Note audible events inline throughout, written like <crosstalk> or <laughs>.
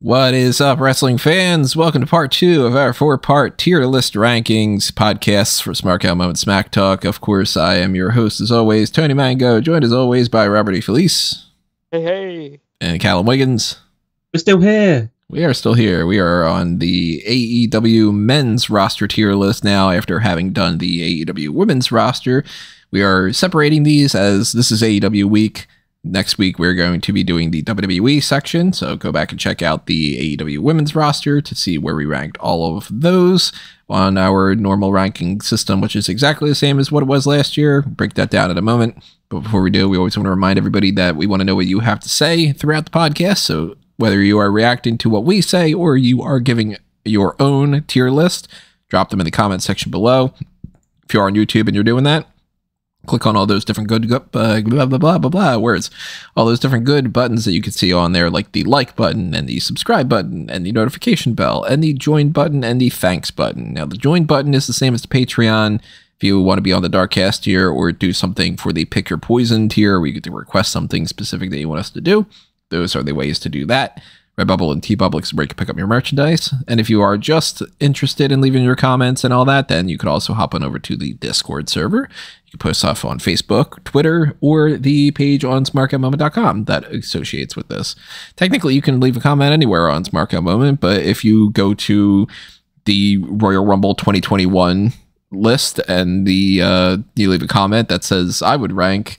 What is up, wrestling fans? Welcome to part two of our four part tier list rankings podcasts for Smark Out Moment Smack Talk. Of course, I am your host, as always, Tony Mango, joined as always by Robert E. Felice Hey, hey. and Callum Wiggins. We're still here. We are still here. We are on the AEW men's roster tier list now after having done the AEW women's roster. We are separating these as this is AEW week. Next week, we're going to be doing the WWE section. So go back and check out the AEW women's roster to see where we ranked all of those on our normal ranking system, which is exactly the same as what it was last year. Break that down in a moment. But before we do, we always want to remind everybody that we want to know what you have to say throughout the podcast. So whether you are reacting to what we say or you are giving your own tier list, drop them in the comment section below. If you're on YouTube and you're doing that, click on all those different good uh, blah blah blah blah blah words, all those different good buttons that you can see on there, like the like button and the subscribe button and the notification bell and the join button and the thanks button. Now the join button is the same as the Patreon. If you want to be on the Darkcast tier or do something for the Pick Your Poison tier, where you get to request something specific that you want us to do, those are the ways to do that. Redbubble and TeePublic is where you can pick up your merchandise. And if you are just interested in leaving your comments and all that, then you could also hop on over to the Discord server. You can post stuff on Facebook, Twitter, or the page on smarkoutmoment.com that associates with this. Technically, you can leave a comment anywhere on Smark Out Moment, but if you go to the Royal Rumble 2021 list and the uh, you leave a comment that says I would rank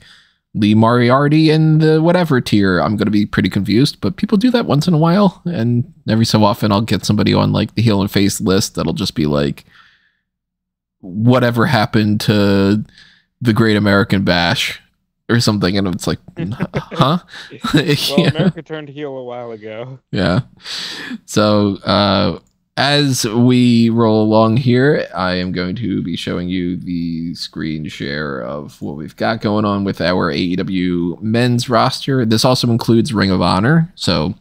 Lee Moriarty in the whatever tier, I'm going to be pretty confused. But people do that once in a while, and every so often I'll get somebody on like the heel and face list that'll just be like, whatever happened to the Great American Bash or something, and it's like, <laughs> huh? <laughs> Well, Yeah. America turned heel a while ago. Yeah. So, uh, as we roll along here, I am going to be showing you the screen share of what we've got going on with our AEW men's roster. This also includes Ring of Honor. So,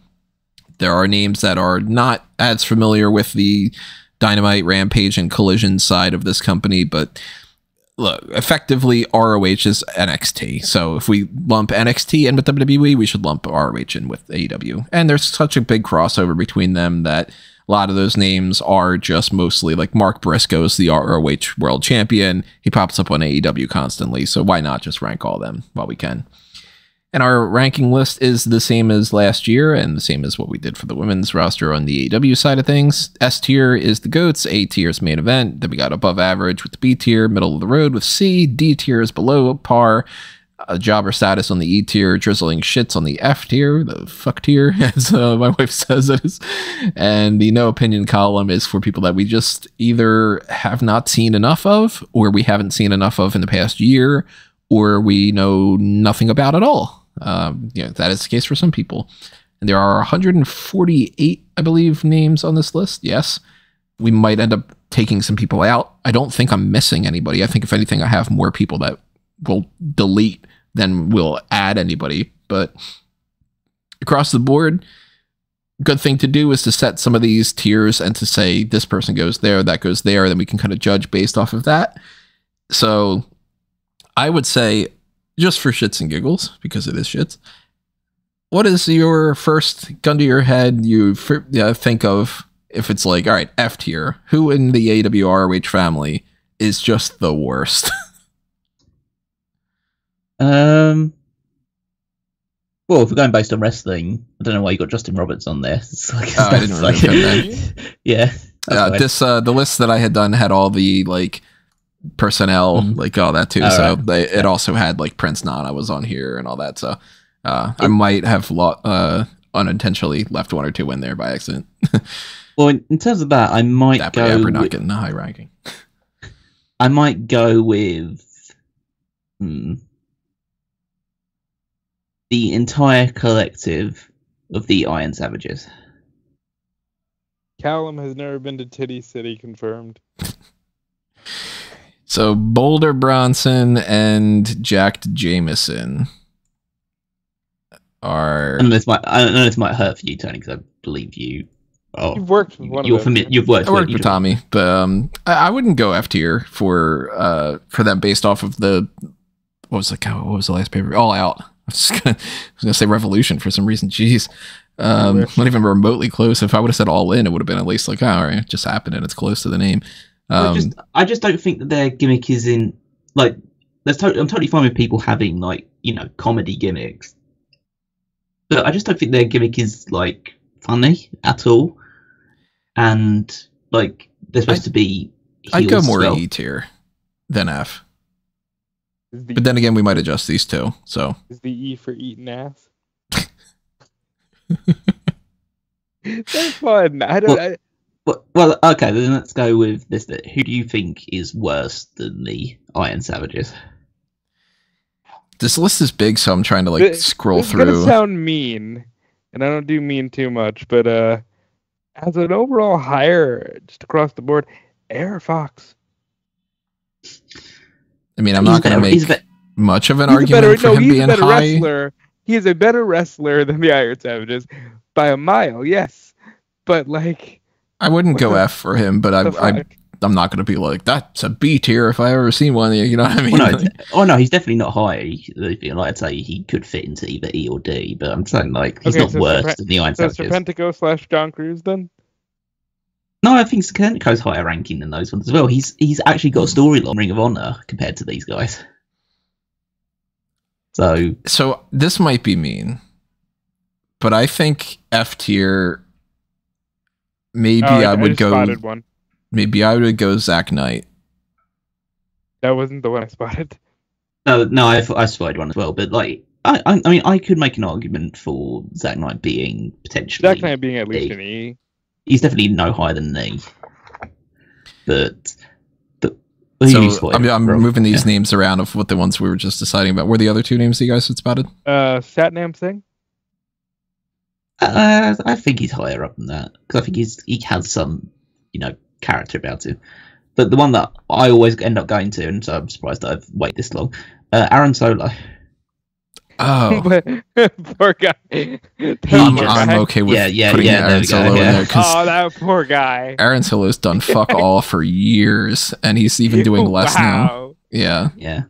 there are names that are not as familiar with the Dynamite, Rampage, and Collision side of this company, but look, effectively ROH is NXT. So if we lump NXT in with WWE, we should lump ROH in with AEW. And there's such a big crossover between them that a lot of those names are just mostly like Mark Briscoe's the ROH world champion. He pops up on AEW constantly. So why not just rank all them while we can? And our ranking list is the same as last year and the same as what we did for the women's roster on the AEW side of things. S tier is the GOATs, A tier is main event. Then we got above average with the B tier, middle of the road with C, D tier is below par, a jobber status on the E tier, drizzling shits on the F tier, the fuck tier, <laughs> as uh, my wife says it is. And the no opinion column is for people that we just either have not seen enough of, or we haven't seen enough of in the past year, or we know nothing about at all. Um, you know, that is the case for some people. And there are 148, I believe, names on this list. Yes. We might end up taking some people out. I don't think I'm missing anybody. I think, if anything, I have more people that will delete than will add anybody. But across the board, good thing to do is to set some of these tiers and to say this person goes there, that goes there, then we can kind of judge based off of that. So I would say, just for shits and giggles, because it is shits, what is your first gun to your head you think of if it's like, all right, F tier, who in the AWROH family is just the worst? <laughs> Um. Well, if we're going based on wrestling, I don't know why you got Justin Roberts on there. <laughs> It's like, Oh, I didn't like- <laughs> yeah. uh, this uh, the list that I had done had all the like personnel, Mhm. like all that too. All so right. they, it also had like Prince Nana was on here and all that. So uh, I might have lo- uh, unintentionally left one or two in there by accident. <laughs> Well, in, in terms of that, I might Dapper go. Dapper not getting a high ranking. I might go with hmm, the entire collective of the Iron Savages. Callum has never been to Titty City, confirmed. <laughs> So Boulder Bronson and Jacked Jameson are I know this might. I know this might hurt for you, Tony, because I believe you. Oh, You've worked with one you're of them. familiar. You've worked. I worked you with Tommy, but um, I, I wouldn't go F tier for uh for them based off of the what was the what was the last paper? All out. <laughs> I was, just gonna, I was gonna say Revolution for some reason. Jeez, Um, not even remotely close. If I would have said all in, it would have been at least like, oh, all right, it just happened and it's close to the name. I Um, just I just don't think that their gimmick is in like. I'm totally fine with people having like you know comedy gimmicks, but I just don't think their gimmick is like funny at all. And like they're supposed I- to be. I'd go more well. E tier than F. Is the, But then again, we might adjust these two. So is the E for eating ass? <laughs> <laughs> That's fun. I don't. I, Well, well, okay, then let's go with this. Bit. Who do you think is worse than the Iron Savages? this list is big, so I'm trying to like This- scroll this is gonna through. sound mean, and I don't do mean too much, but uh, as an overall hire, just across the board, AR Fox. I mean, I'm He's not going to make be- much of an He's argument better, for no, him he's a being better high. wrestler. He is a better wrestler than the Iron Savages by a mile, yes. But like, I wouldn't go the- F for him, but I, the I, fuck? I'm not going to be like that's a B tier if I ever seen one. You know what I mean? Well, no, <laughs> it's- oh no, he's definitely not high. Like I'd say he could fit into either E or D, but I'm saying like he's Okay, not so worse Serpen- than the Iron so Savages. Serpentico slash John Cruz then. No, I think Serpentico's higher ranking than those ones as well. He's he's actually got a storyline Ring of Honor compared to these guys. So so this might be mean, but I think F tier. Maybe Oh, I would just go. One. Maybe I would go Zak Knight. That wasn't the one I spotted. no, no, I I spotted one as well. But like, I I, I mean, I could make an argument for Zak Knight being potentially. Zak Knight being at least E. an E. He's definitely no higher than me. But but who So you I'm, I'm Rob? moving these Yeah. names around of what the ones we were just deciding about. Were the other two names that you guys had spotted? Uh, Satnam Singh. Uh, I think he's higher up than that because I think he's he has some, you know, character about him. But the one that I always end up going to, and so I'm surprised that I've waited this long, uh, Aaron Solo. Oh, <laughs> poor guy. He I'm, just- I'm okay with Yeah, yeah, putting yeah, there Aaron we go, Solo in there because Oh, that poor guy. Aaron Solo's done fuck <laughs> all for years, and he's even doing <laughs> less now. Yeah, Yeah,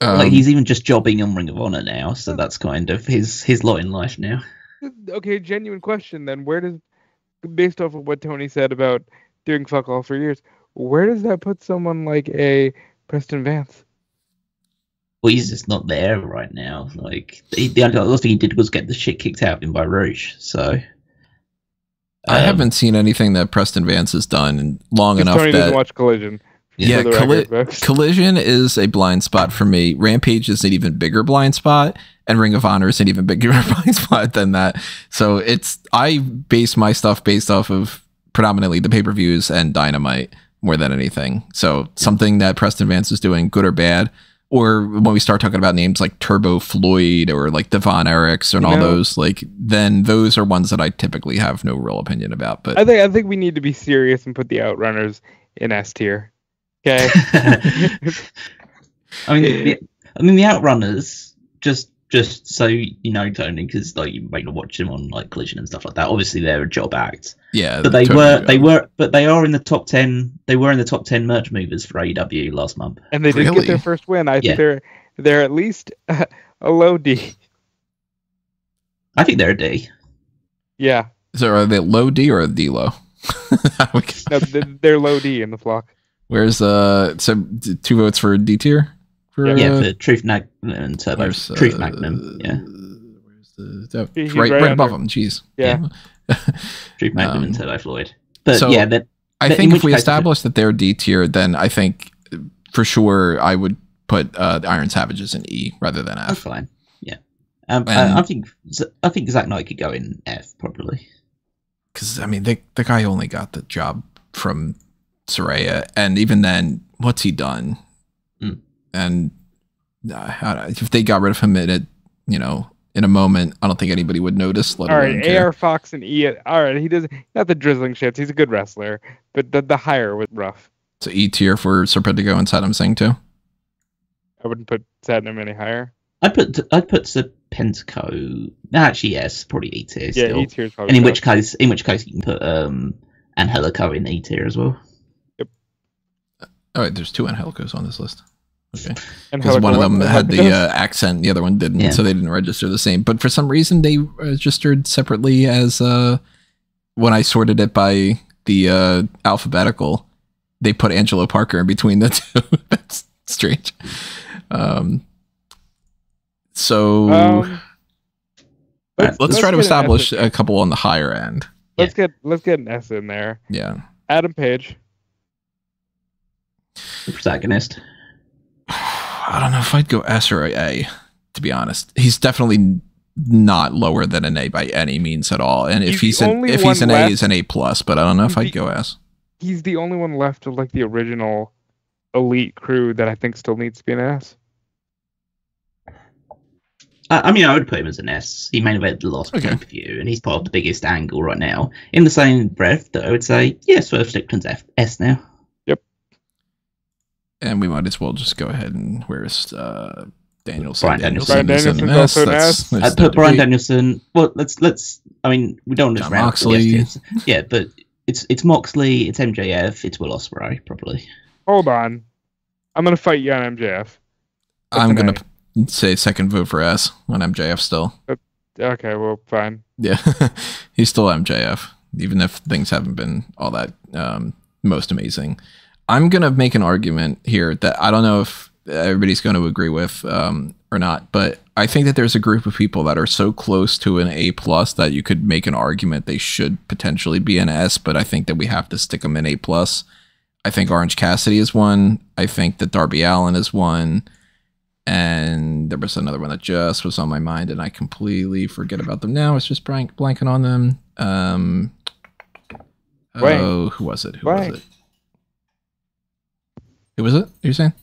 um, like he's even just jobbing on Ring of Honor now, so that's kind of his his lot in life now. Okay, genuine question then. Where does, based off of what Tony said about doing fuck all for years, where does that put someone like a Preston Vance? Well, he's just not there right now. Like he, the only last thing he did was get the shit kicked out of him by Rouge. So I um, haven't seen anything that Preston Vance has done in long Because enough Tony doesn't that watch Collision. Yeah, Colli- record. Collision is a blind spot for me. Rampage is an even bigger blind spot, and Ring of Honor is an even bigger <laughs> blind spot than that. So it's I base my stuff based off of predominantly the pay per views and Dynamite more than anything. So something that Preston Vance is doing, good or bad, or when we start talking about names like Turbo Floyd or like Devon Eriks and You all know- those, like then those are ones that I typically have no real opinion about. But I think I think we need to be serious and put the Outrunners in S tier. Okay. <laughs> I mean, the, <laughs> I mean the Outrunners. Just, just so you know, Tony, because like you may not watch them on like Collision and stuff like that. Obviously, they're a job act, yeah, but they totally were, go. they were, but they are in the top ten. They were in the top ten merch movers for AEW last month. and they did Really? get their first win. I Yeah. think they're they're at least <laughs> a low D. I think they're a D. Yeah. So are they low D or D low? <laughs> No, they're low D in the flock. Where's uh so two votes for D tier? For, Yeah, Yeah, uh, for Truth Magnum and Turbo. where's, Truth uh, Magnum. Yeah, Where's the oh, right, right right above them? Jeez. Yeah. Truth <laughs> Magnum and um, Turbo Floyd. But so- yeah, that I In think if we establish that they're D tier, then I think for sure I would put uh, the Iron Savages in E rather than that's F. fine. Yeah. Um, And- I, I think I think Zak Knight could go in F probably. Because I mean, the the guy only got the job from Saraya, and even then, what's he done? Mm. And uh, if they got rid of him in a you know in a moment, I don't think anybody would notice. Let All alone right. AR Fox and E. All right, he doesn't the drizzling shits. He's a good wrestler, but the the hire was rough. So E tier for Serpentico and Satnam Singh too. I wouldn't put Satnam any higher. I'd put I'd put Serpentico. Actually, yes, probably E tier Yeah, still. E tier is probably. and in which case, in which case, you can put um Angelico in E tier as well. Yep. All right, there's two Angelicos on this list. Okay. Because one of them had <laughs> the uh, accent, the other one didn't, Yeah. so they didn't register the same. But for some reason, they registered separately as uh, when I sorted it by the uh, alphabetical. They put Angelo Parker in between the <laughs> two. That's strange. Um, so Um, let's, try to get an establish S in- a couple on the higher end. Let's get let's get an S in there. Yeah. Adam Page. The protagonist. I don't know if I'd go S or A, to be honest. He's definitely not lower than an A by any means at all. And if He's he's, an if he's one an A, he's an A plus. But I don't know if He's I'd go S. He's the only one left of like the original elite crew that I think still needs to be an S. I mean, I would put him as an S. He main evented the last Okay. pay view, and he's part of the biggest angle right now. In the same breath, that I would say, yeah, Swerve Strickland's F- S now. And we might as well just go ahead and where's uh, Danielson? Bryan Danielson. Bryan is an Danielson's also an That's- S. that's Uh, put Bryan debate. Danielson. Well, let's let's. I mean, we don't just Jon round Moxley. <laughs> Yeah, but it's it's Moxley, it's MJF, it's Will Ospreay, probably. Hold on. I'm gonna fight you on MJF. I'm gonna A. p- say second vote for S on MJF still. Okay, well, fine. Yeah, <laughs> he's still MJF, even if things haven't been all that um, most amazing. I'm gonna make an argument here that I don't know if everybody's going to agree with um, or not, but I think that there's a group of people that are so close to an A plus that you could make an argument they should potentially be an S, but I think that we have to stick them in A plus. I think Orange Cassidy is one. I think that Darby Allin is one. And there was another one that just was on my mind, and I completely forget about them now. It's just blank blanking on them. Um, Blank. oh, who was it? Who Blank. was it? Who was it? You're saying?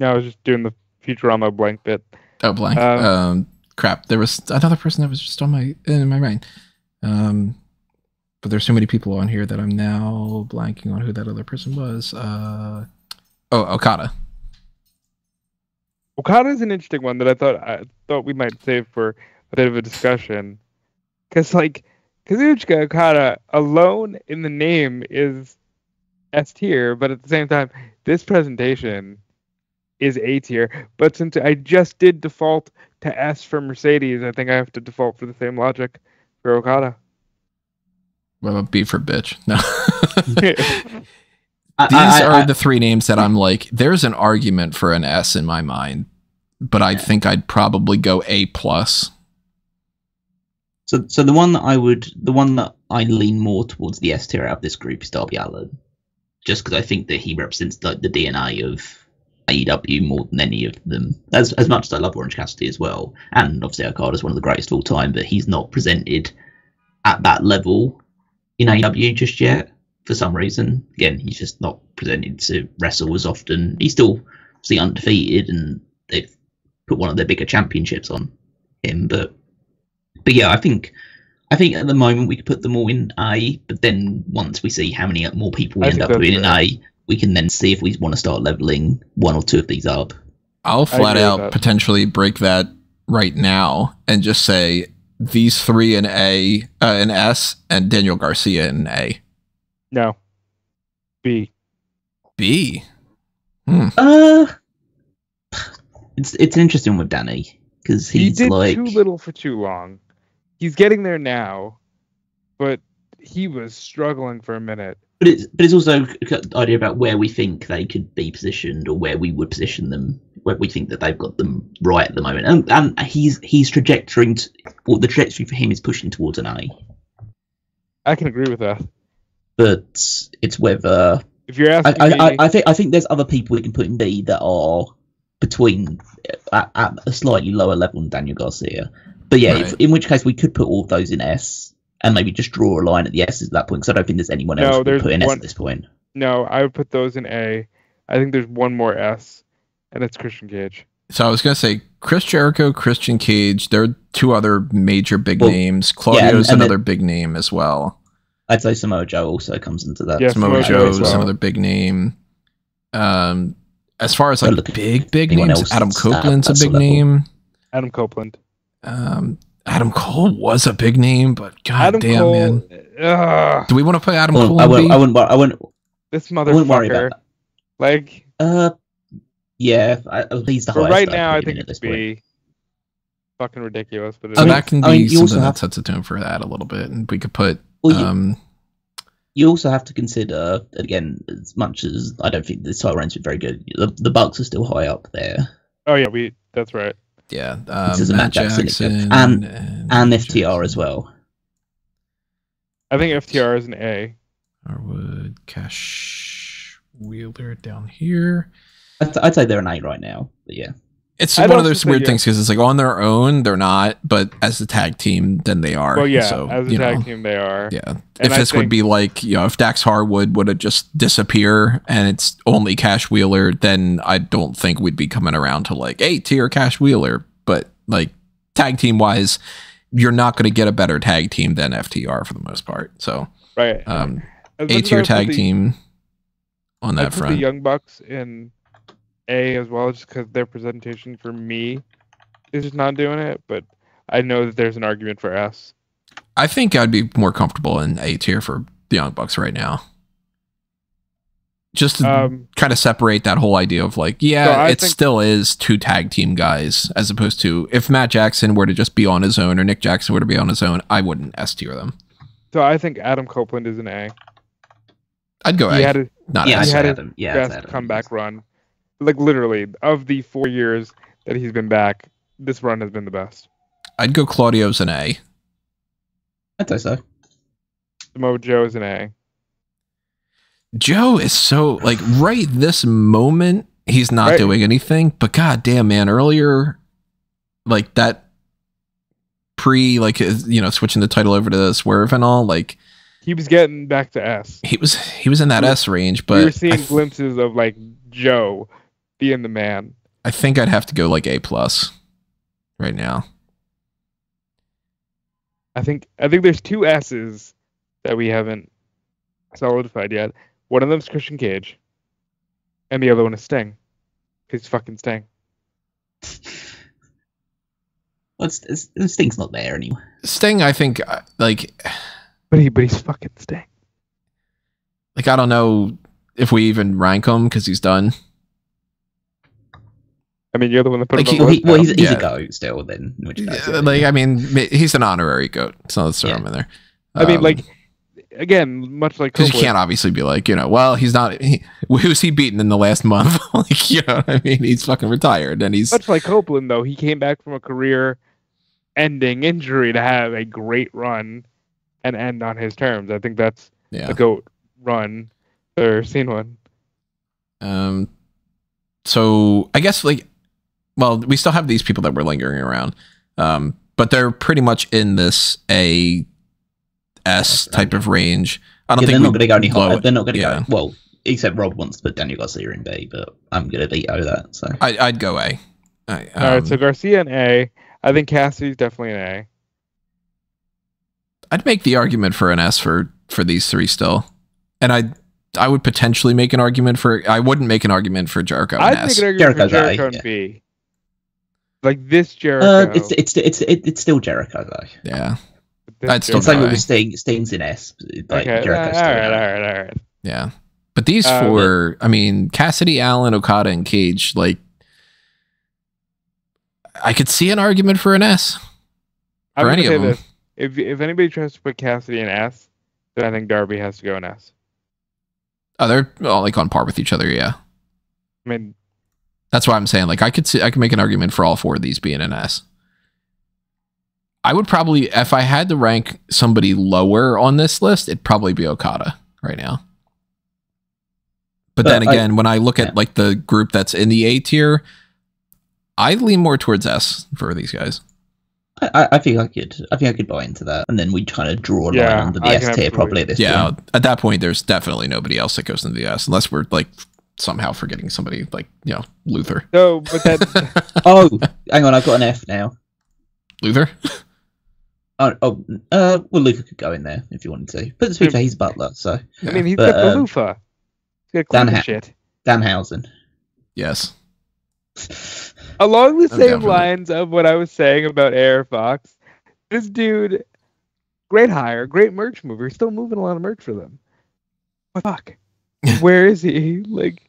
No, I was just doing the Futurama blank bit. Oh, blank. Um, Um, crap. There was another person that was just on my in my mind. Um, but there's so many people on here that I'm now blanking on who that other person was. Uh, oh, Okada. Okada is an interesting one that I thought I thought we might save for a bit of a discussion, because like Kazuchika Okada alone in the name is S tier, but at the same time, this presentation is A tier. But since I just did default to S for Mercedes, I think I have to default for the same logic for Okada. Well, B for bitch. <laughs> No. These <laughs> I- I- are I- the three names that I'm like, there's an argument for an S in my mind, but I think I'd probably go A plus. So, so the one that I would, the one that I lean more towards the S tier out of this group is Darby Allin, just because I think that he represents like the DNA of AEW more than any of them. As as much as I love Orange Cassidy as well, and obviously Okada is one of the greatest of all time, but he's not presented at that level in AEW just yet for some reason. Again, he's just not presented to wrestle as often. He's still obviously undefeated, and they've put one of their bigger championships on him, but but yeah, I think I think at the moment we could put them all in A, but then once we see how many more people we I end up that's putting in. A, we can then see if we want to start leveling one or two of these up. I'll flat out potentially break that right now and just say these three in A, uh, an S, and Daniel Garcia in A. No. B. B. Hmm. Uh, it's it's interesting with Danny because He he's did like too little for too long. He's getting there now, but he was struggling for a minute. But it's but it's also the idea about where we think they could be positioned or where we would position them, where we think that they've got them right at the moment. And and he's he's trajectorying, to, well, the trajectory for him is pushing towards an A. I can agree with that. But it's whether If you're I, asking I, me, I, I think I think there's other people we can put in B that are between at, at a slightly lower level than Daniel Garcia. But yeah, if, in which case we could put all of those in S and maybe just draw a line at the S's at that point because I don't think there's anyone No, else we there's put in S at this point. no, I would put those in A. I think there's one more S, and it's Christian Cage. So I was gonna say Chris Jericho, Christian Cage. There are two other major big Well, names. Claudio's and then- another big name as well. I'd say Samoa Joe also comes into that. Yeah, Samoa Samoa Joe Joe's as well. another big name. Um, as far as like big big names, Adam Copeland's a big level. name. Adam Copeland. Um, Adam Cole was a big name, but god Adam damn Cole. man, Ugh, do we want to put Adam Well, Cole I, wouldn't, B? I wouldn't. I wouldn't. this I wouldn't worry about that. Like, Uh, Yeah, I, he's the highest. right now, I think at it's this be fucking ridiculous. But it I mean- that can I mean, be you something also that sets a tone for that a little bit, and we could put. Well, you, um, you also have to consider again, as much as I don't think this title reign's been very good, the, the Bucks are still high up there, oh yeah, we. That's right. Yeah, um, This is a Matt Matt Jackson, Jackson, and- and, and FTR as well. I think FTR is an A. Harwood, Cash Wheeler down here. I'd, I'd say they're an eight right now. But yeah, It's I'd one of those weird things because it's like on their own they're not, but as a tag team then they are. Well, yeah, so, as a you tag know, team, they are. Yeah, And if I this would be like you know if Dax Harwood would have just disappear and it's only Cash Wheeler, then I don't think we'd be coming around to like A tier Cash Wheeler. But like tag team wise, you're not going to get a better tag team than FTR for the most part. So Right. um, A tier tag the- team on that front. the Young Bucks in A as well, just because their presentation for me is just not doing it. But I know that there's an argument for S. I think I'd be more comfortable in A tier for the Young Bucks right now. Just to Um, kind of separate that whole idea of like, yeah, So it think- still is two tag team guys, as opposed to if Matt Jackson were to just be on his own or Nick Jackson were to be on his own, I wouldn't S tier them. so I think Adam Copeland is an A. I'd go He A, had a not yeah, S. I'd had say Adam. Yeah, I'd best Adam. comeback run. Like literally, of the four years that he's been back, this run has been the best. I'd go Claudio's an A. I'd say so. Samoa Joe is an A. Joe is so like right this moment he's not Right. doing anything, but god damn man, earlier like that pre like you know switching the title over to Swerve and all like He was getting back to S. he was he was in that We- S range, but we were seeing th- glimpses of like Joe being the man. I think I'd have to go like A plus right now. I think I think there's two S's that we haven't solidified yet. One of them's Christian Cage, and the other one is Sting. He's fucking Sting. <sighs> Well, it's, it's, the Sting's not there anymore. Sting, I think uh, like <sighs> But he but he's fucking Sting. like I don't know if we even rank him because he's done. I mean, you're the one that put Like, him on Well, the he, well he's, he's Yeah. a goat still. Then, which Yeah, yeah. like I mean, he's an honorary goat, so let's throw Yeah. him in there. now. I mean, Um, like again, much like because you can't obviously be like, you know, well, he's not. He, who's he beaten in the last month? <laughs> like, you know, what I mean, he's fucking retired, and he's much like Copeland though, he came back from a career-ending injury to have a great run and end on his terms. I think that's yeah. a goat run or seen one. Um, so I guess like, well, we still have these people that were lingering around, um, but they're pretty much in this A S type of range. I don't Yeah, they're not going to go any higher. They're not going to Yeah. go. Well, except Rob wants to put Daniel Garcia in B, but I'm going to veto that. So I, I'd go A. I, All right, so um, Garcia an A. I think Cassidy's definitely an A. I'd make the argument for an S for for these three still, and I I would potentially make an argument for. I wouldn't make an argument for Jericho I'd and make S. an argument Jericho's for A, Jericho and yeah. B. Like this Jericho. uh, it's it's it's it, it's still Jericho though. Yeah, this I'd still It's like go with A. Sting. Sting's in S. Like okay, Jericho's right, still all in right, A. all right, all right. yeah. But these Uh, four, I mean, Cassidy, Allin, Okada, and Cage, like, I could see an argument for an S. I'm For any say of 'em. this: if if anybody tries to put Cassidy in S, then I think Darby has to go in S. Oh, they're all like on par with each other. Yeah, I mean, that's why I'm saying like I could see I could make an argument for all four of these being an S. I would probably, if I had to rank somebody lower on this list, it'd probably be Okada right now. But But then I- again, when I look yeah. at like the group that's in the A tier, I lean more towards S for these guys. I, I- I think I could. I think I could buy into that, and then we kind of draw a line Yeah, under the I S tier probably at this Yeah, point. at that point, there's definitely nobody else that goes into the S unless we're like somehow forgetting somebody like you know Luther. so but that <laughs> Oh, hang on, I've got an F now. Luther. Oh, oh uh, well, Luther could go in there if you wanted to, but to be fair, he's Butler, so I mean, he's But, got the um, loofah. He's got Dan the Ha- shit. Danhausen. yes. <laughs> Along the I'm same lines of what I was saying about AR Fox, this dude, great hire, great merch mover, still moving a lot of merch for them. What the fuck? <laughs> Where is he? Like,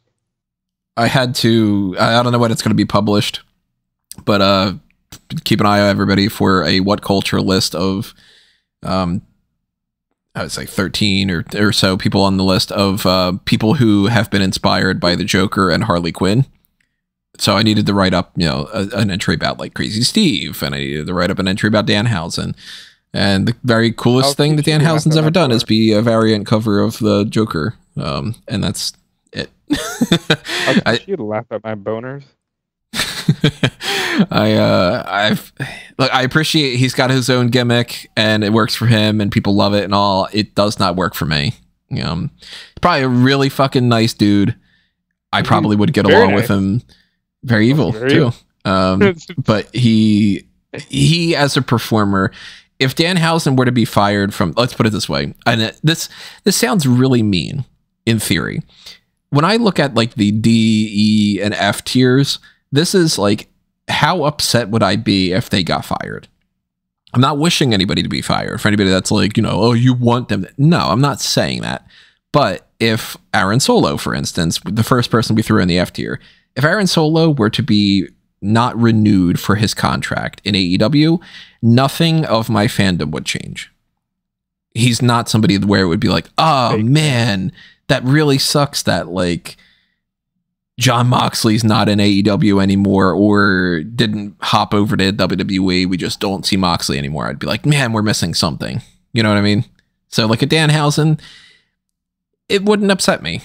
I had to. I don't know when it's going to be published, but uh, keep an eye out, everybody, for a WhatCulture list of, um, I would say thirteen or or so people on the list of uh, people who have been inspired by the Joker and Harley Quinn. So I needed to write up, you know, a, an entry about like Crazy Steve, and I needed to write up an entry about Danhausen. And the very coolest I'll thing that Danhausen's ever done is be a variant cover of the Joker, um, and that's it. <laughs> I'll you laugh at my boners. <laughs> I uh I've look I appreciate he's got his own gimmick and it works for him and people love it and all. It does not work for me. Um probably a really fucking nice dude. I probably would get very along with him. Very evil very too. Um <laughs> but he he as a performer if Dan Danhausen were to be fired from let's put it this way and this this sounds really mean in theory when i look at like the d e and f tiers this is like how upset would i be if they got fired? I'm not wishing anybody to be fired. For anybody that's like you know oh you want them no i'm not saying that. But if aaron solo for instance the first person we threw in the f tier if aaron solo were to be not renewed for his contract in AEW, nothing of my fandom would change. He's not somebody where it would be like, oh man, that really sucks that like Jon Moxley's not in AEW anymore or didn't hop over to WWE. We just don't see Moxley anymore. I'd be like, man, we're missing something. You know what I mean? So like a Danhausen, it wouldn't upset me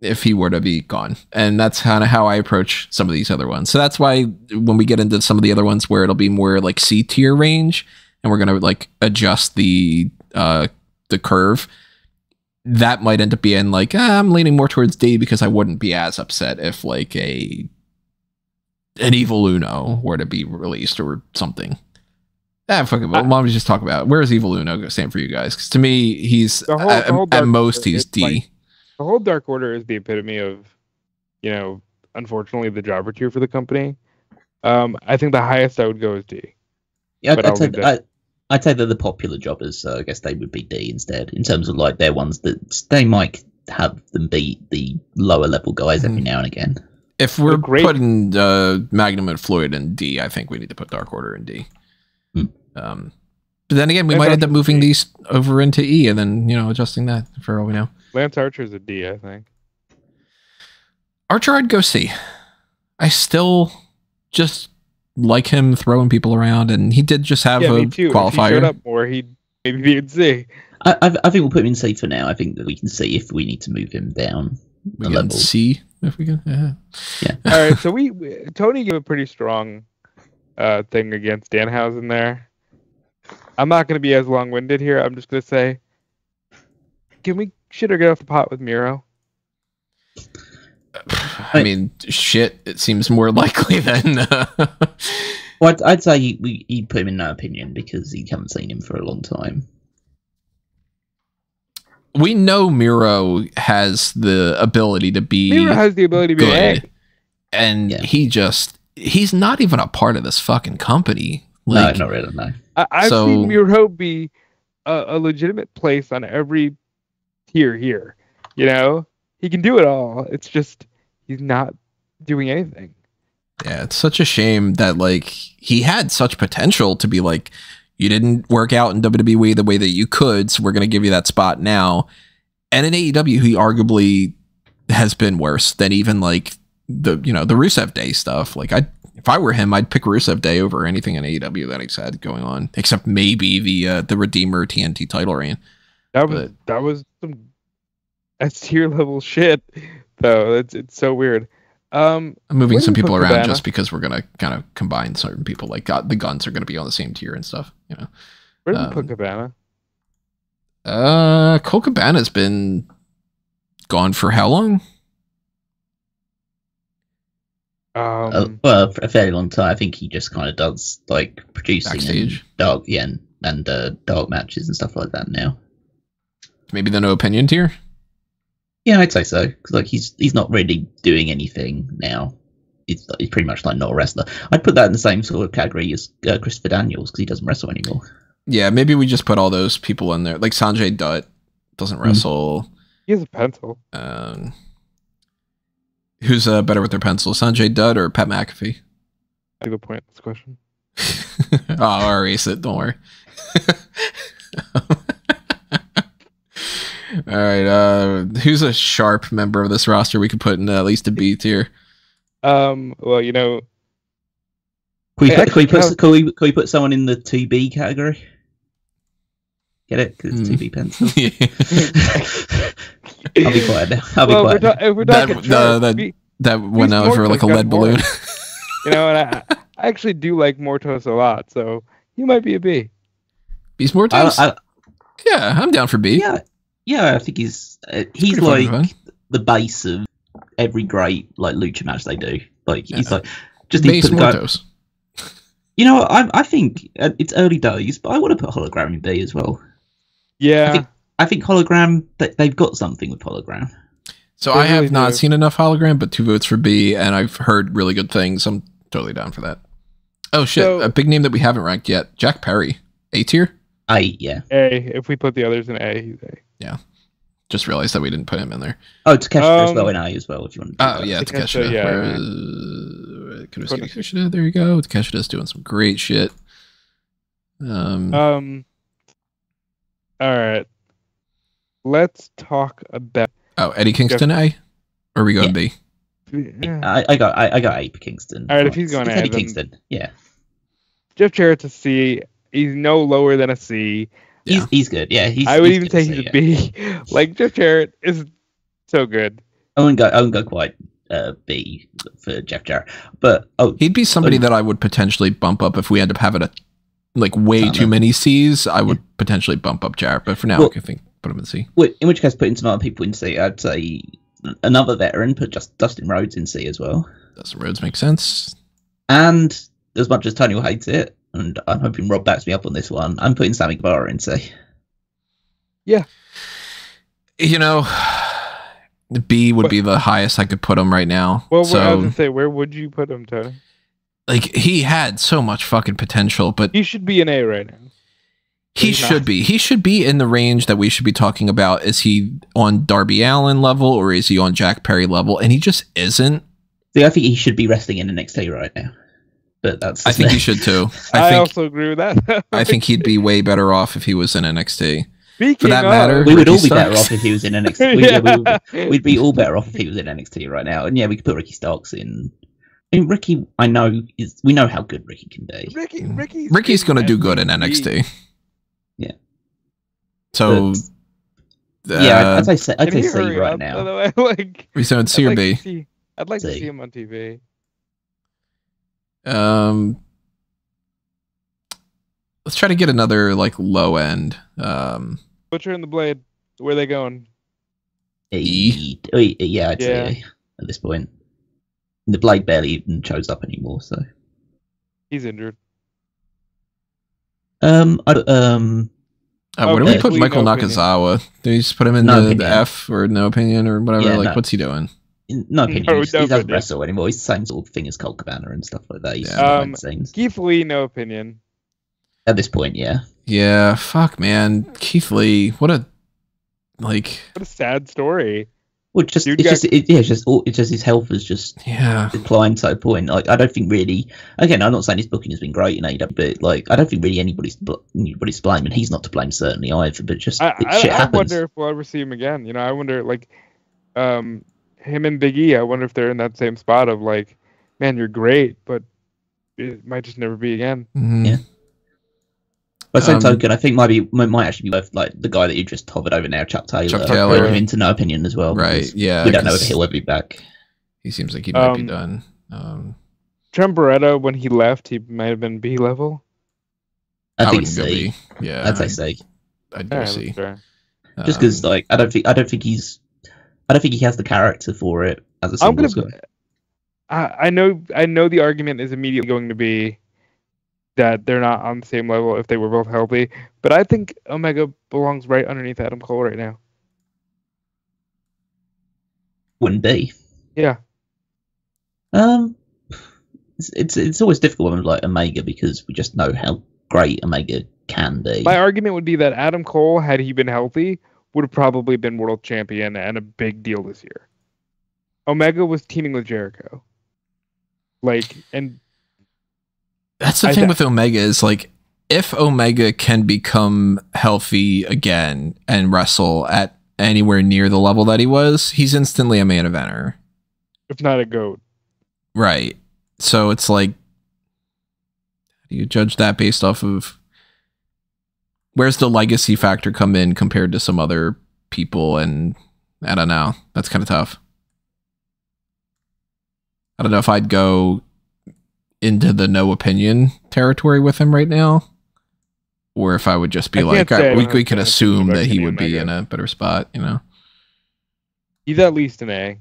if he were to be gone. And that's kind of how I approach some of these other ones. So that's why when we get into some of the other ones where it'll be more like C tier range and we're going to like adjust the uh the curve, that might end up being like ah, I'm leaning more towards D because I wouldn't be as upset if like a an evil Uno were to be released or something. Ah, fuck it. Why don't we just talk about it? where is Evil Uno stand for you guys? Because to me, he's The whole- at, the whole at most Order he's D. like- the whole Dark Order is the epitome of, you know, unfortunately the jobber tier for the company. Um, I think the highest I would go is D. Yeah, But I'd, I'll I'd, say, leave that- I, I'd say they're the popular jobbers, so I guess they would be D instead. In terms of like they're ones that they might have them be the lower level guys every Mhm. now and again. If we're great- putting uh, Magnum and Floyd in D, I think we need to put Dark Order in D. Hmm. Um, but then again, we And might Dark end up moving these over into E and then you know adjusting that for all we know. Lance Archer's a D, I think. Archer, I'd go C. I still just like him throwing people around, and he did just have yeah, a me too. If he showed qualifier. up more, he'd maybe be in C. I, I, I think we'll put him in C for now. I think that we can see if we need to move him down We a can level. C if we can. Yeah. All right, so we, we Tony gave a pretty strong uh, thing against Danhausen there. I'm not going to be as long-winded here. I'm just going to say, can we shit or get off the pot with Miro? I mean, shit. It seems more likely than. Uh, Well, I'd, I'd say you, we, you'd put him in no opinion because you haven't seen him for a long time. we know Miro has the ability to be Miro has the ability to be an good, and Yeah. he just he's not even a part of this fucking company. Like, no, not really. No. I, I've So- seen Miro be a, a legitimate place on every tier here. You know, he can do it all. It's just he's not doing anything. Yeah, it's such a shame that like he had such potential to be like you didn't work out in WWE the way that you could, so we're gonna give you that spot now. And in AEW, he arguably has been worse than even like the you know the Rusev Day stuff. Like I, if I were him, I'd pick Rusev Day over anything in AEW that he's had going on, except maybe the uh, the Redeemer TNT title reign. That was that was some S tier level shit, though. It's it's so weird. Um, I'm moving some people around Cabana? just because we're gonna kind of combine certain people. Like God, the guns are gonna be on the same tier and stuff. You know. where did we Um, put Cabana? Uh, Colt Cabana's been gone for how long? Um, Uh, well, for a fairly long time. I think he just kind of does like producing Backstage. and dark, yeah, and, and uh, dark matches and stuff like that now. Maybe the no opinion tier. Yeah, I'd say so. 'Cause, like he's he's not really doing anything now. He's, he's pretty much like not a wrestler. I'd put that in the same sort of category as uh, Christopher Daniels because he doesn't wrestle anymore. Yeah, maybe we just put all those people in there. Like Sanjay Dutt doesn't Mhm. wrestle. he has a pencil. Um, Who's uh, better with their pencil, Sanjay Dutt or Pat McAfee? I have a point this question. <laughs> oh, I'll erase it. Don't worry. <laughs> All right. Uh, who's a sharp member of this roster we could put in at least a B tier? Um, well, you know, Can we, Hey, put, can, we put, can, we, can we put someone in the 2B category? Get it? Because it's Hmm. 2B pencil. <laughs> Yeah. <laughs> I'll be quiet now. I'll be well, we're quiet. we're That- talking the- sharp, the- we- that went out for like a lead balloon. <laughs> you know, and I, I actually do like Mortos a lot, so you might be a B. Beast I, Mortos? I, yeah, I'm down for B. yeah, yeah, I think he's uh, he's like fun. the base of every great like lucha match they do. Like he's like just need Base put the guy- <laughs> You know, I I think uh, it's early days, but I want to put hologram in B as well. Yeah, I think I think hologram that they've got something with hologram. So They I have not do. seen enough hologram, but two votes for B, and I've heard really good things. I'm totally down for that. Oh shit, So- a big name that we haven't ranked yet. Jack Perry. A tier? A yeah. A. If we put the others in A, he's A. Just realized that we didn't put him in there. Oh, Takeshita as Um, well in A as well. If you want. To Oh that. yeah, Takeshita, Takeshita. yeah. Where is- Could Couldn't have Takeshita. There you go. Takeshita's doing some great shit. Um, Um. All right. Let's talk about. oh, Eddie Kingston A? Or are we going Yeah. B? Yeah. I, I got I, I got A for Kingston. All right, if he's going It's A, Eddie Kingston, yeah, Jeff Jarrett's a C. He's no lower than a C. he's Yeah. he's good. Yeah, he's. I would he's even good say to he's see, a B. <laughs> Like Jeff Jarrett is so good. I wouldn't go. I wouldn't go quite uh, B for Jeff Jarrett, but oh, He'd be somebody Oh. that I would potentially bump up if we end up having a like way Kinda. too many C's. I would potentially bump up Jarrett, but for now, Well- I think put him in C. in which case, putting some other people in C, I'd say another veteran, put just Dustin Rhodes in C as well. Doesn't Rhodes make sense? And as much as Tony will hate it, and I'm hoping Rob backs me up on this one, I'm putting Sammy Guevara in C. Yeah, you know, the B would What- be the highest I could put him right now. Well, I was gonna say, where would you put him, Tony? like he had so much fucking potential, but He should be an A right now. he he's should not. be. He should be in the range that we should be talking about. Is he on Darby Allin level or is he on Jack Perry level? And he just isn't. See, I think he should be wrestling in NXT right now. But that's. I think he should too. <laughs> I, I think also agree with that. <laughs> I think he'd be way better off if he was in NXT. Speaking for that of- matter, We would all Ricky be better off if he was in NXT. <laughs> We, yeah, we would, we'd be all better off if he was in NXT right now. And yeah, we could put Ricky Starks in. I mean, Ricky, I know is we know how good Ricky can be. Ricky, Ricky's, Ricky's going to do good in NXT. NXT. Yeah. So, yeah, I'd, uh, I'd say C- I'd Can say he C right up, By now. the way, like we said I'd C or like B. to see- I'd like to see him on TV. Um, let's try to get another like low end. Um, Butcher and the Blade. Where are they going? E? E- E- yeah, I'd Yeah. say at this point. The blade barely even shows up anymore. So, He's injured. um, I, um, uh, where do we put We Michael no opinion. Nakazawa? Do we just put him in No the, the. F or no opinion or whatever? Yeah, like, no. what's he doing? In no opinion, No, he, just, he doesn't opinion. wrestle anymore. He's the same sort of thing as Colt Cabana and stuff like that. He's Yeah. just behind Um, the scenes. Keith Lee, no opinion. At this point, yeah. Yeah, fuck, man. Keith Lee, what a like, What a sad story. Well, just Dude it's got- just it, yeah, it's just all, it's just his health has just yeah. declined to a point. Like I don't think really. Again, I'm not saying his booking has been great in AEW, but like I don't think really anybody's bl- anybody's to blame, and he's not to blame certainly either. But just I, it, I, shit I happens. wonder if we'll ever see him again. You know, I wonder like, um, him and Big E. I wonder if they're in that same spot of like, man, you're great, but it might just never be again. Mhm. Yeah. By the same Um, token, I think might be might, might actually be worth like the guy that you just hovered over now, Chuck Taylor. Chuck putting Taylor. him into no opinion as well. Right. Yeah. We don't know if he'll ever be back. He seems like he might be Um, done. Um, Trent Beretta, when he left, he might have been B level. I, think wouldn't go Yeah. I'd say C. I'd All go right, C. Just Um, because like I don't think I don't think he's I don't think he has the character for it as a I'm singles gonna. guy. I, I know. I know the argument is immediately going to be that they're not on the same level if they were both healthy, but I think Omega belongs right underneath Adam Cole right now. Wouldn't be. Yeah. Um, it's, it's it's always difficult with like Omega because we just know how great Omega can be. My argument would be that Adam Cole, had he been healthy, would have probably been world champion and a big deal this year. Omega was teaming with Jericho. Like, and That's the I thing th- with Omega is like if Omega can become healthy again and wrestle at anywhere near the level that he was, he's instantly a main eventer. if not a goat, Right. So it's like how do you judge that based off of where's the legacy factor come in compared to some other people and I don't know. That's kind of tough. I don't know if I'd go into the no opinion territory with him right now or if I would just be I like can't I I, we, don't we have could assume that he would be in a better spot, you know. he's at least an A.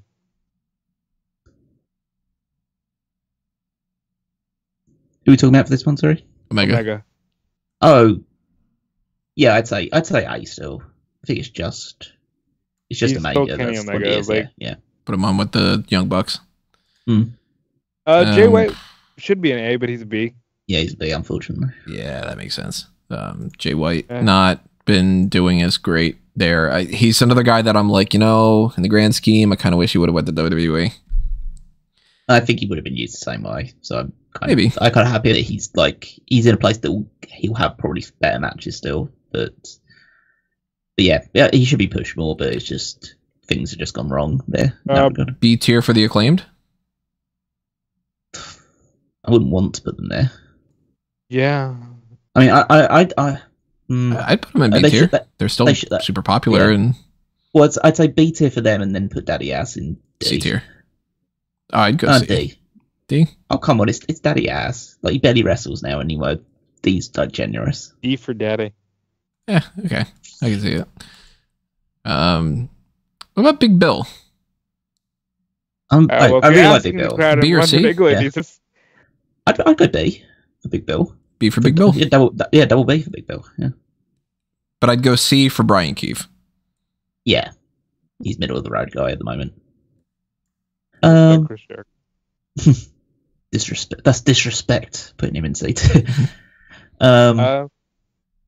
Who are we talking about for this one? Sorry. Omega. Omega. Oh, yeah. I'd say I'd say A still. I think it's just it's just He's a still major. Kenny That's what Omega, it is. like- yeah. Put him on with the Young Bucks. Uh, Jay Um, White should be an A, but he's a B. Yeah, he's a B, unfortunately. Yeah, that makes sense. Um, Jay White Yeah. not been doing as great there. I, he's another guy that I'm like, you know, in the grand scheme, I kind of wish he would have went to WWE. I think he would have been used the same way. So I'm kind Maybe. of, I'm kind of happy that he's like he's in a place that he'll have probably better matches still. But, but yeah, yeah, he should be pushed more. But it's just things have just gone wrong there. in that Uh, regard. B tier for the acclaimed. I wouldn't want to put them there. Yeah. I mean, I, I, I, I mm, I- I'd put them in B they tier. should- they- They're still they should- super popular yeah. and well, it's, I'd say B tier for them, and then put Daddy Ass in D. C tier. Oh, I'd go Uh, C. D. D. Oh come on, it's it's Daddy Ass. Like he barely wrestles now anyway. D's like generous. D for Daddy. Yeah, okay, I can see it. Um, what about Big Bill? Um, Uh, I, well, if I really like Big Bill. B or one C? big ladies, it's- I'd, I'd go B for Big Bill. B for Big Bill, Yeah, double, yeah, double B for Big Bill. Yeah, but I'd go C for Bryan Keith. yeah. He's middle of the road guy at the moment. Um, Chris <laughs> Jericho. disrespect. That's disrespect putting him in C <laughs> um, Uh,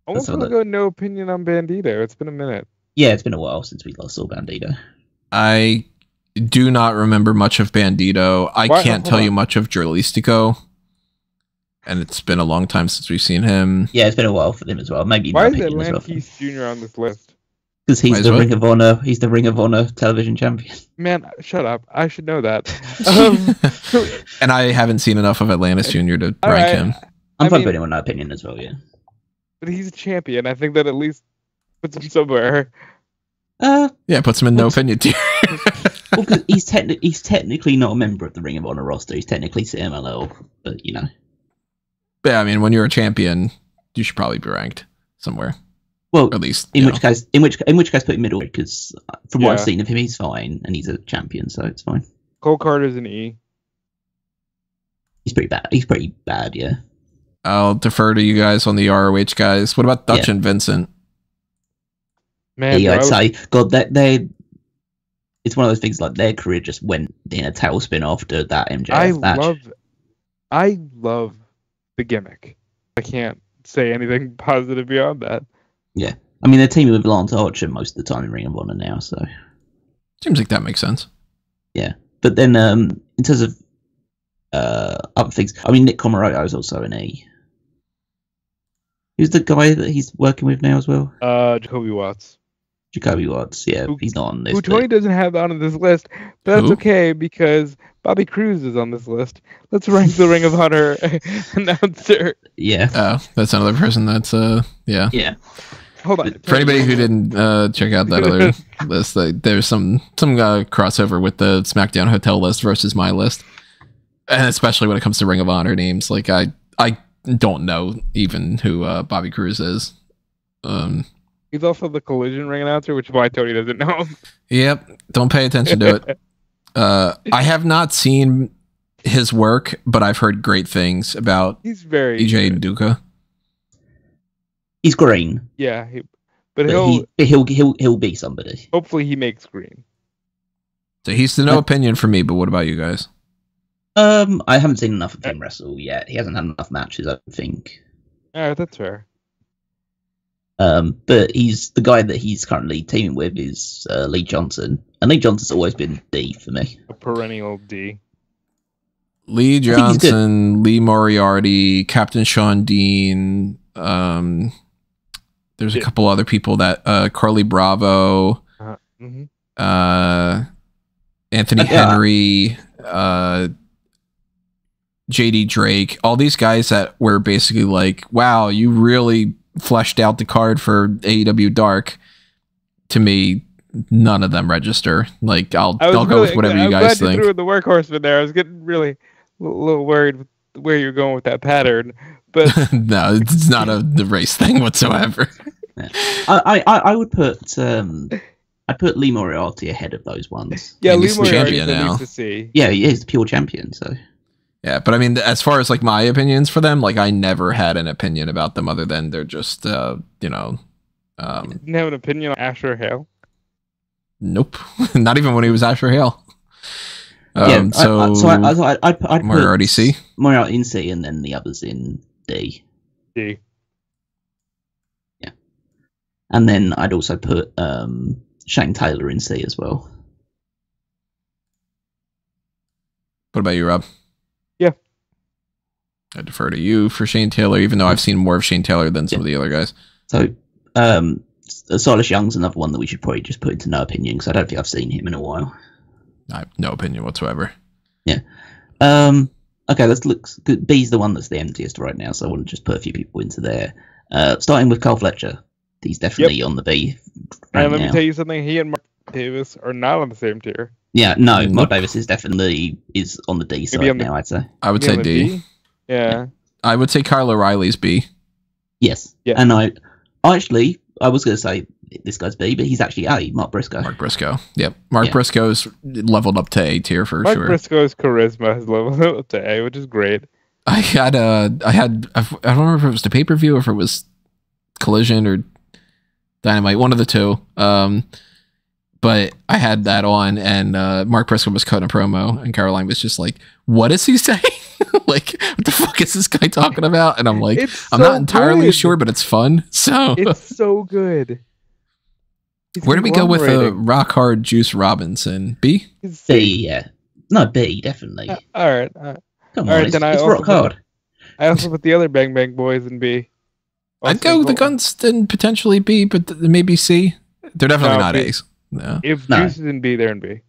almost have a want to go no opinion on Bandido. It's been a minute. yeah, it's been a while since we last saw Bandido. I do not remember much of Bandido. I Why- can't tell on. you much of Jurlistico. And it's been a long time since we've seen him. Yeah, it's been a while for them as well. Maybe Why is opinion as well. Jr. on this list? Because he's is the what? Ring of Honor. He's the Ring of Honor television champion. Man, shut up. I should know that. <laughs> Um, <laughs> and I haven't seen enough of Atlantis <laughs> Jr. to rank all right. him. I'm I fine mean- putting him on opinion as well. Yeah. But he's a champion. I think that at least puts him somewhere. Uh, Yeah, puts him in no What's- opinion tier. <laughs> well, 'cause he's techni- he's technically not a member of the Ring of Honor roster. He's technically CMLL, but you know. yeah, I mean, when you're a champion, you should probably be ranked somewhere. Well, Or at least, in which know. case, in which in which case, put him middle because from what I've seen of him, he's fine and he's a champion, so it's fine. Cole Carter's an E. He's pretty bad. He's pretty bad, yeah. I'll defer to you guys on the ROH guys. What about Dutch Yeah. and Vincent? Man, yeah, bro, I I'd say God, they they. It's one of those things like their career just went in a tailspin after that MJF I match. love, I love the gimmick. I can't say anything <laughs> positive beyond that. Yeah, I mean, they're teaming with Lance Archer most of the time in Ring of Honor now, so. Seems like that makes sense. Yeah, but then, um, in terms of uh, other things, I mean, Nick Comoroto is also an E. Who's the guy that he's working with now as well? Uh, Jacoby Watts, Jacoby Watts. Yeah, Who- he's not on this. who Tony doesn't have on this list, but that's Who? okay because Bobby Cruz is on this list. Let's rank the Ring of Honor <laughs> announcer. yeah, Oh, that's another person that's uh yeah. yeah. Hold on. For anybody who didn't uh check out that other <laughs> list, like, there's some some uh, crossover with the SmackDown Hotel list versus my list, and especially when it comes to Ring of Honor names. Like I I don't know even who uh, Bobby Cruz is. Um, He's also the collision ring announcer, which is why Tony doesn't know. Yep. Don't pay attention to it. <laughs> Uh, I have not seen his work, but I've heard great things about He's very EJ good. Duca. He's green, Yeah, he, but but he'll he, but he'll he'll he'll be somebody. hopefully he makes green. So he's the no opinion for me, but what about you guys? Um, I haven't seen enough of him wrestle yet. He hasn't had enough matches, I don't think. All right, that's fair. Um, but he's the guy that he's currently teaming with is uh, Lee Johnson, and Lee Johnson's always been D for me. A perennial D. Lee think he's good. Johnson, Lee Moriarty, Captain Shawn Dean. Um, there's a Yeah. couple other people that uh, Carlie Bravo, Uh, hmm uh, Anthony Uh, yeah. Henry, uh, JD Drake. All these guys that were basically like, "Wow, you really fleshed out the card for AEW Dark." To me, none of them register. Like, I'll I was I'll go with whatever I'm you guys glad you think. threw in the workhorseman there. I was getting really a little worried with where you're going with that pattern, but <laughs> no, it's not a the race thing whatsoever. I, I, I would put um, I'd put Lee Moriarty ahead of those ones. yeah, And Lee he's the Moriarty champion now. to see. Yeah, he is the pure champion. So Yeah, but I mean, as far as like my opinions for them, like I never had an opinion about them other than they're just, uh, you know, um, Didn't have an opinion on Asher Hale. nope, <laughs> not even when he was Asher Hale. Um, yeah, so, I, I, so I, I, I, I'd, put- I'd put Moriarty C. Moriarty in C, and then the others in D, D. Yeah, and then I'd also put um, Shane Taylor in C as well. What about you, Rob? Yeah. I defer to you for Shane Taylor, even though I've seen more of Shane Taylor than some of the other guys. So um, Silas Young's another one that we should probably just put into no opinion because I don't think I've seen him in a while. I have no opinion whatsoever. Um, okay, let's look. B's the one that's the emptiest right now, so I want to just put a few people into there. Uh, starting with Kyle Fletcher, he's definitely on the B right and let now. me tell you something. He and Mark Davis are not on the same tier. yeah, no, Mark Davis is definitely is on the D side Maybe on the- now. I'd say I would say on the D. Yeah. I would say Kyle O'Reilly's B. yes. Yeah. and I actually I was going to say this guy's B, but he's actually A. Mark Briscoe. Mark Briscoe. Yep. Mark Yeah. Briscoe's leveled up to A tier for Mark sure. Mark Briscoe's charisma has leveled <laughs> up to A, which is great. I had uh I had I don't remember if it was the pay per view or if it was Collision or Dynamite, one of the two. Um, but I had that on, and uh, Mark Briscoe was cutting a promo, and Caroline was just like, "What is he saying? <laughs> like, what the fuck is this guy talking about?" And I'm like, it's "I'm so not entirely good. sure, but it's fun." <laughs> So, It's so good. He's where do we go with uh. Rock Hard Juice Robinson? B. B, yeah, no B, definitely. Uh, all right. Uh, Come all on, right, it's, then I it's also rock put- hard. I also put the other Bang Bang Boys in B. I'd go with the Guns Gunston potentially B, but th- maybe C. They're definitely No, not B. A's. No. If No. Juice is in B, they're in B.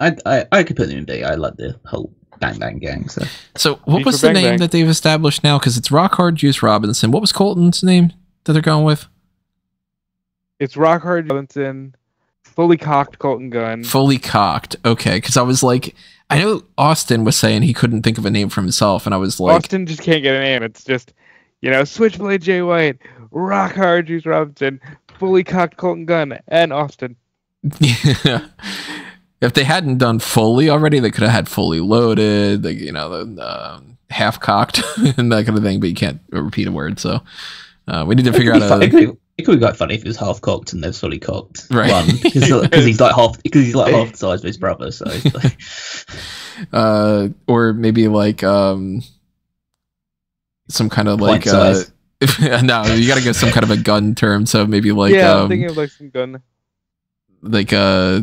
I, I I could put them in B. I like the whole Bang Bang gang. So So what Beef was the Bang name Bang? that they've established now? Because it's Rock Hard Juice Robinson. What was Colton's name that they're going with? It's Rock Hard Robinson, fully cocked Colton Gunn. Fully cocked. Okay, because I was like, I know Austin was saying he couldn't think of a name for himself, and I was like, Austin just can't get a name. It's just, you know, Switchblade Jay White, Rock Hard Juice Robinson, fully cocked Colton Gunn, and Austin. yeah. <laughs> If they hadn't done fully already, they could have had fully loaded, like you know, the um, half cocked <laughs> and that kind of thing. But you can't repeat a word, so uh, we need to it figure out be fun- a it, could, it could be quite funny if it was half cocked and there's fully cocked. Right. One because he's like half because he's like half the size of his brother. So it's <laughs> like, uh, or maybe like um, some kind of like uh, size. <laughs> no, you got to get some kind of a gun term. So maybe like yeah, I'm um, thinking of like some gun. like uh,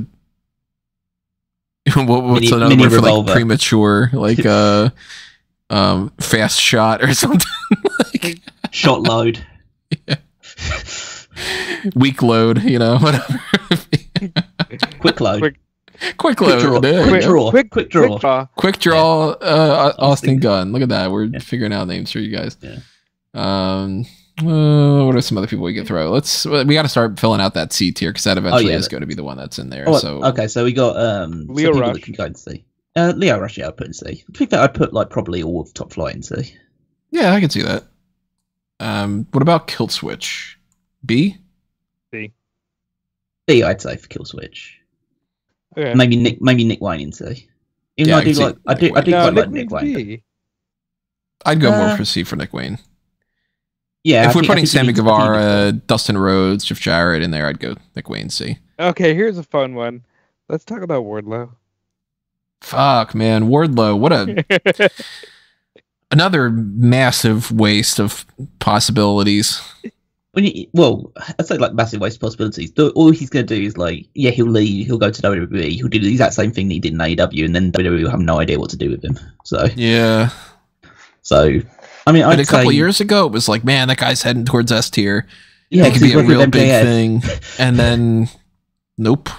<laughs> what, what's Mini- another mini word for like premature? Like uh, <laughs> um, fast shot or something. like shot load. Yeah. weak load, you know, whatever. Quick load. Quick- quick Quick load, draw. there Quick draw. Quick, Quick draw. Quick draw. Quick draw, uh, Austin Austin Gunn. Look at that. We're Yeah. figuring out names for you guys. Yeah. Um, uh, what are some other people we could throw? Let's. We got to start filling out that C tier because that eventually yeah, is that- going to be the one that's in there. Oh, so okay, so we got um some Leo people Rush. that can go and see. Uh, Lio Rush, yeah, I'd put in C. To be fair, I'd put like probably all of top flight in C. yeah, I can see that. Um, what about Kill Switch? B. C. B, I'd say for Kill Switch. Okay. Maybe Nick, maybe Nick Wayne in C. Even Yeah, I I do can see like, I Nick do, I do no, quite Nick like Nick Wayne's Wayne. B. I'd go more Uh, for C for Nick Wayne. Yeah, if I we're think- putting think he Sammy needs- I think Guevara, Dustin Rhodes, Jeff Jarrett in there, I'd go Nick Wayne C. Okay, here's a fun one. Let's talk about Wardlow. Fuck, man, Wardlow. What a <laughs> another massive waste of possibilities. When you, well, I'd say like massive waste of possibilities. All he's going to do is like, yeah, he'll leave, he'll go to WWE, he'll do the exact same thing that he did in AEW, and then WWE will have no idea what to do with him. So, Yeah. so I mean, But I'd a couple say, years ago, it was like, man, that guy's heading towards S tier. yeah, it 'cause could be a real big MJF. thing. And then, nope.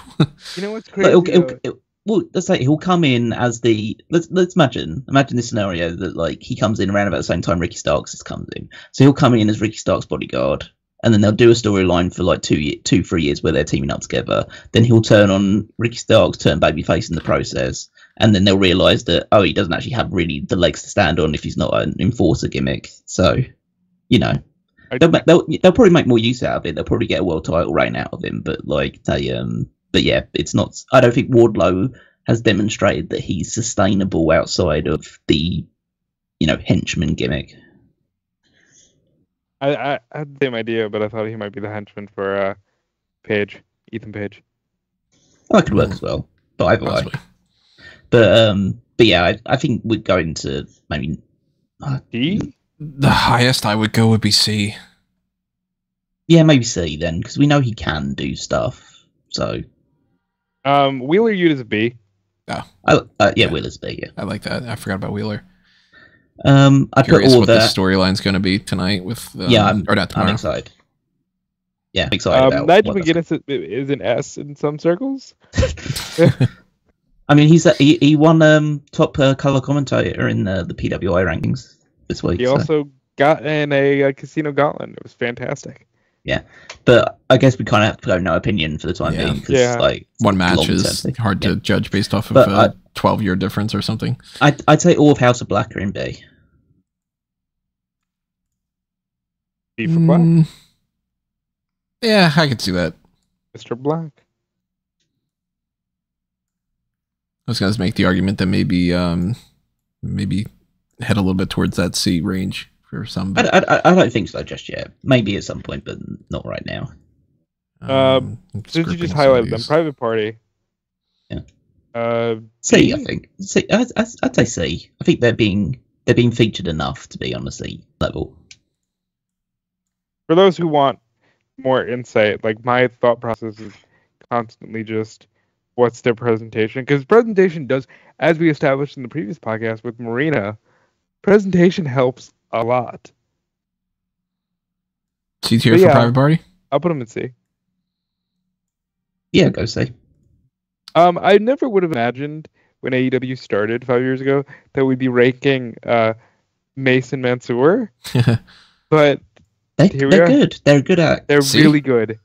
You know what's <laughs> Like, crazy? it'll- it'll- it'll- well, let's say he'll come in as the let's let's imagine imagine this scenario that like he comes in around about the same time Ricky Starks is comes in. So he'll come in as Ricky Starks' bodyguard, and then they'll do a storyline for like two ye- two three years where they're teaming up together. Then he'll turn on Ricky Starks, turn babyface in the process, and then they'll realise that oh he doesn't actually have really the legs to stand on if he's not an enforcer gimmick. So, you know, they'll, ma- they'll they'll probably make more use out of it. They'll probably get a world title reign out of him, but like they um, but yeah, it's not. I don't think Wardlow has demonstrated that he's sustainable outside of the, you know, henchman gimmick. I, I, I had the same idea, but I thought he might be the henchman for uh, Page, Ethan Page. Oh, that could work as well. But either way, Possibly. But um, but yeah, I, I think we'd go into maybe. D? The highest I would go would be C. Yeah, maybe C then, because we know he can do stuff. So, Um, Wheeler Yuta is a B. I, uh, yeah, Yeah. Willis B. Yeah. I like that. I forgot about Wheeler. Um, I put Curious all what of the that. storyline's going to be tonight with. Um, Yeah, I'm- or not I'm tomorrow. excited. Yeah, I'm excited Um, about. Nigel what McGuinness is, is an S in some circles. <laughs> <laughs> <laughs> I mean, he's a, he, he won um top uh, color commentator in uh, the PWI rankings this week. He so- also got in a, uh Casino Gauntlet. It was fantastic. Yeah, but I guess we kind of have to go no opinion for the time Yeah. being because Yeah. like One match is hard Yeah. to judge based off of But a 12 year difference or something. I'd, I'd say all of House of Black are in B. B for Black. Mm, yeah, I could see that. Mr. Black. I was going to make the argument that maybe um, maybe head a little bit towards that C range for some. I, But, I, I don't think so just yet. Maybe at some point, but not right now. Um, I'm Since you just some of highlighted them. Private Party. Yeah. Uh, C, I B? think. C, I'd, I'd I'd say C. I think they're being they're being featured enough to be on the C level. for those who want more insight, like my thought process is constantly just what's their presentation? Because presentation does, as we established in the previous podcast with Marina, presentation helps a lot. C tier but for yeah. private party. I'll put them in C. Yeah, go C. Um, I never would have imagined when AEW started five years ago that we'd be ranking uh, Mason Mansoor, <laughs> but They, Here we they're are. good. They're good at. they're C? really good.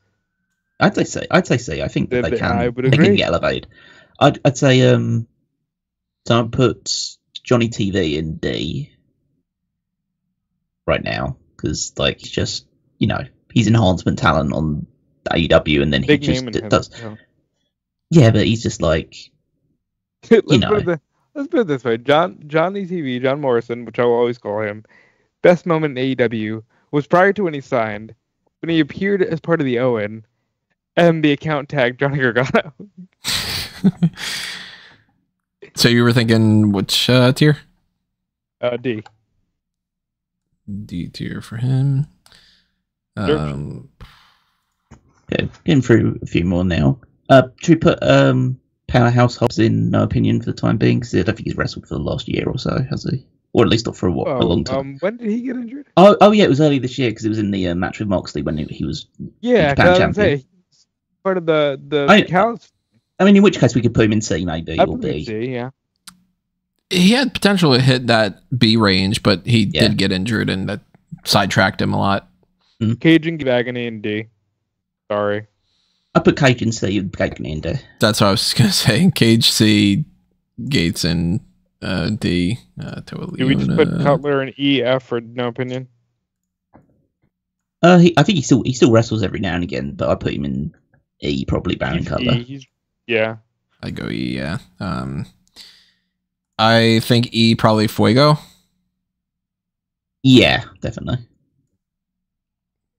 I'd say C. I'd say C. I think that they can. I would they can get elevated. I'd I'd say um. So I'd put Johnny TV in D. Right now, because like he's just you know he's enhancement talent on AEW, and then he just him. does. yeah. But he's just like <laughs> let's, know. put the, let's put it this way: John Johnny TV, John Morrison, which I will always call him, best moment in AEW was prior to when he signed, when he appeared as part of the Owen, and the account tag Johnny Gargano. <laughs> so you were thinking which uh, tier? Uh, D. D tier for him. Um, Okay, getting through a few more now. Uh, should we put um, Powerhouse Hobbs in no opinion for the time being? Because I don't think he's wrestled for the last year or so, has he? Or at least not for a, wh- a long time. um, when did he get injured? oh, oh yeah, it was early this year because it was in the uh, match with Moxley when he, he was. Yeah, Japan 'cause I was gonna champion. say part of the the I- cows. I mean, in which case we could put him in C maybe I or put B. C, yeah. he had potential to hit that B range, but he Yeah. did get injured and that sidetracked him a lot. Cajun give agony in D. Sorry. I put Cage in C and Cage in D. That's what I was <laughs> gonna say. Cage C, Gates in uh, D. Uh, Do we just put Toledo. Cutler in E, F for no opinion? Uh, he, I think he still he still wrestles every now and again, but I put him in E probably Baron He's Cutler. E, yeah. I go E. Yeah. Um, I think E probably Fuego. Yeah, definitely.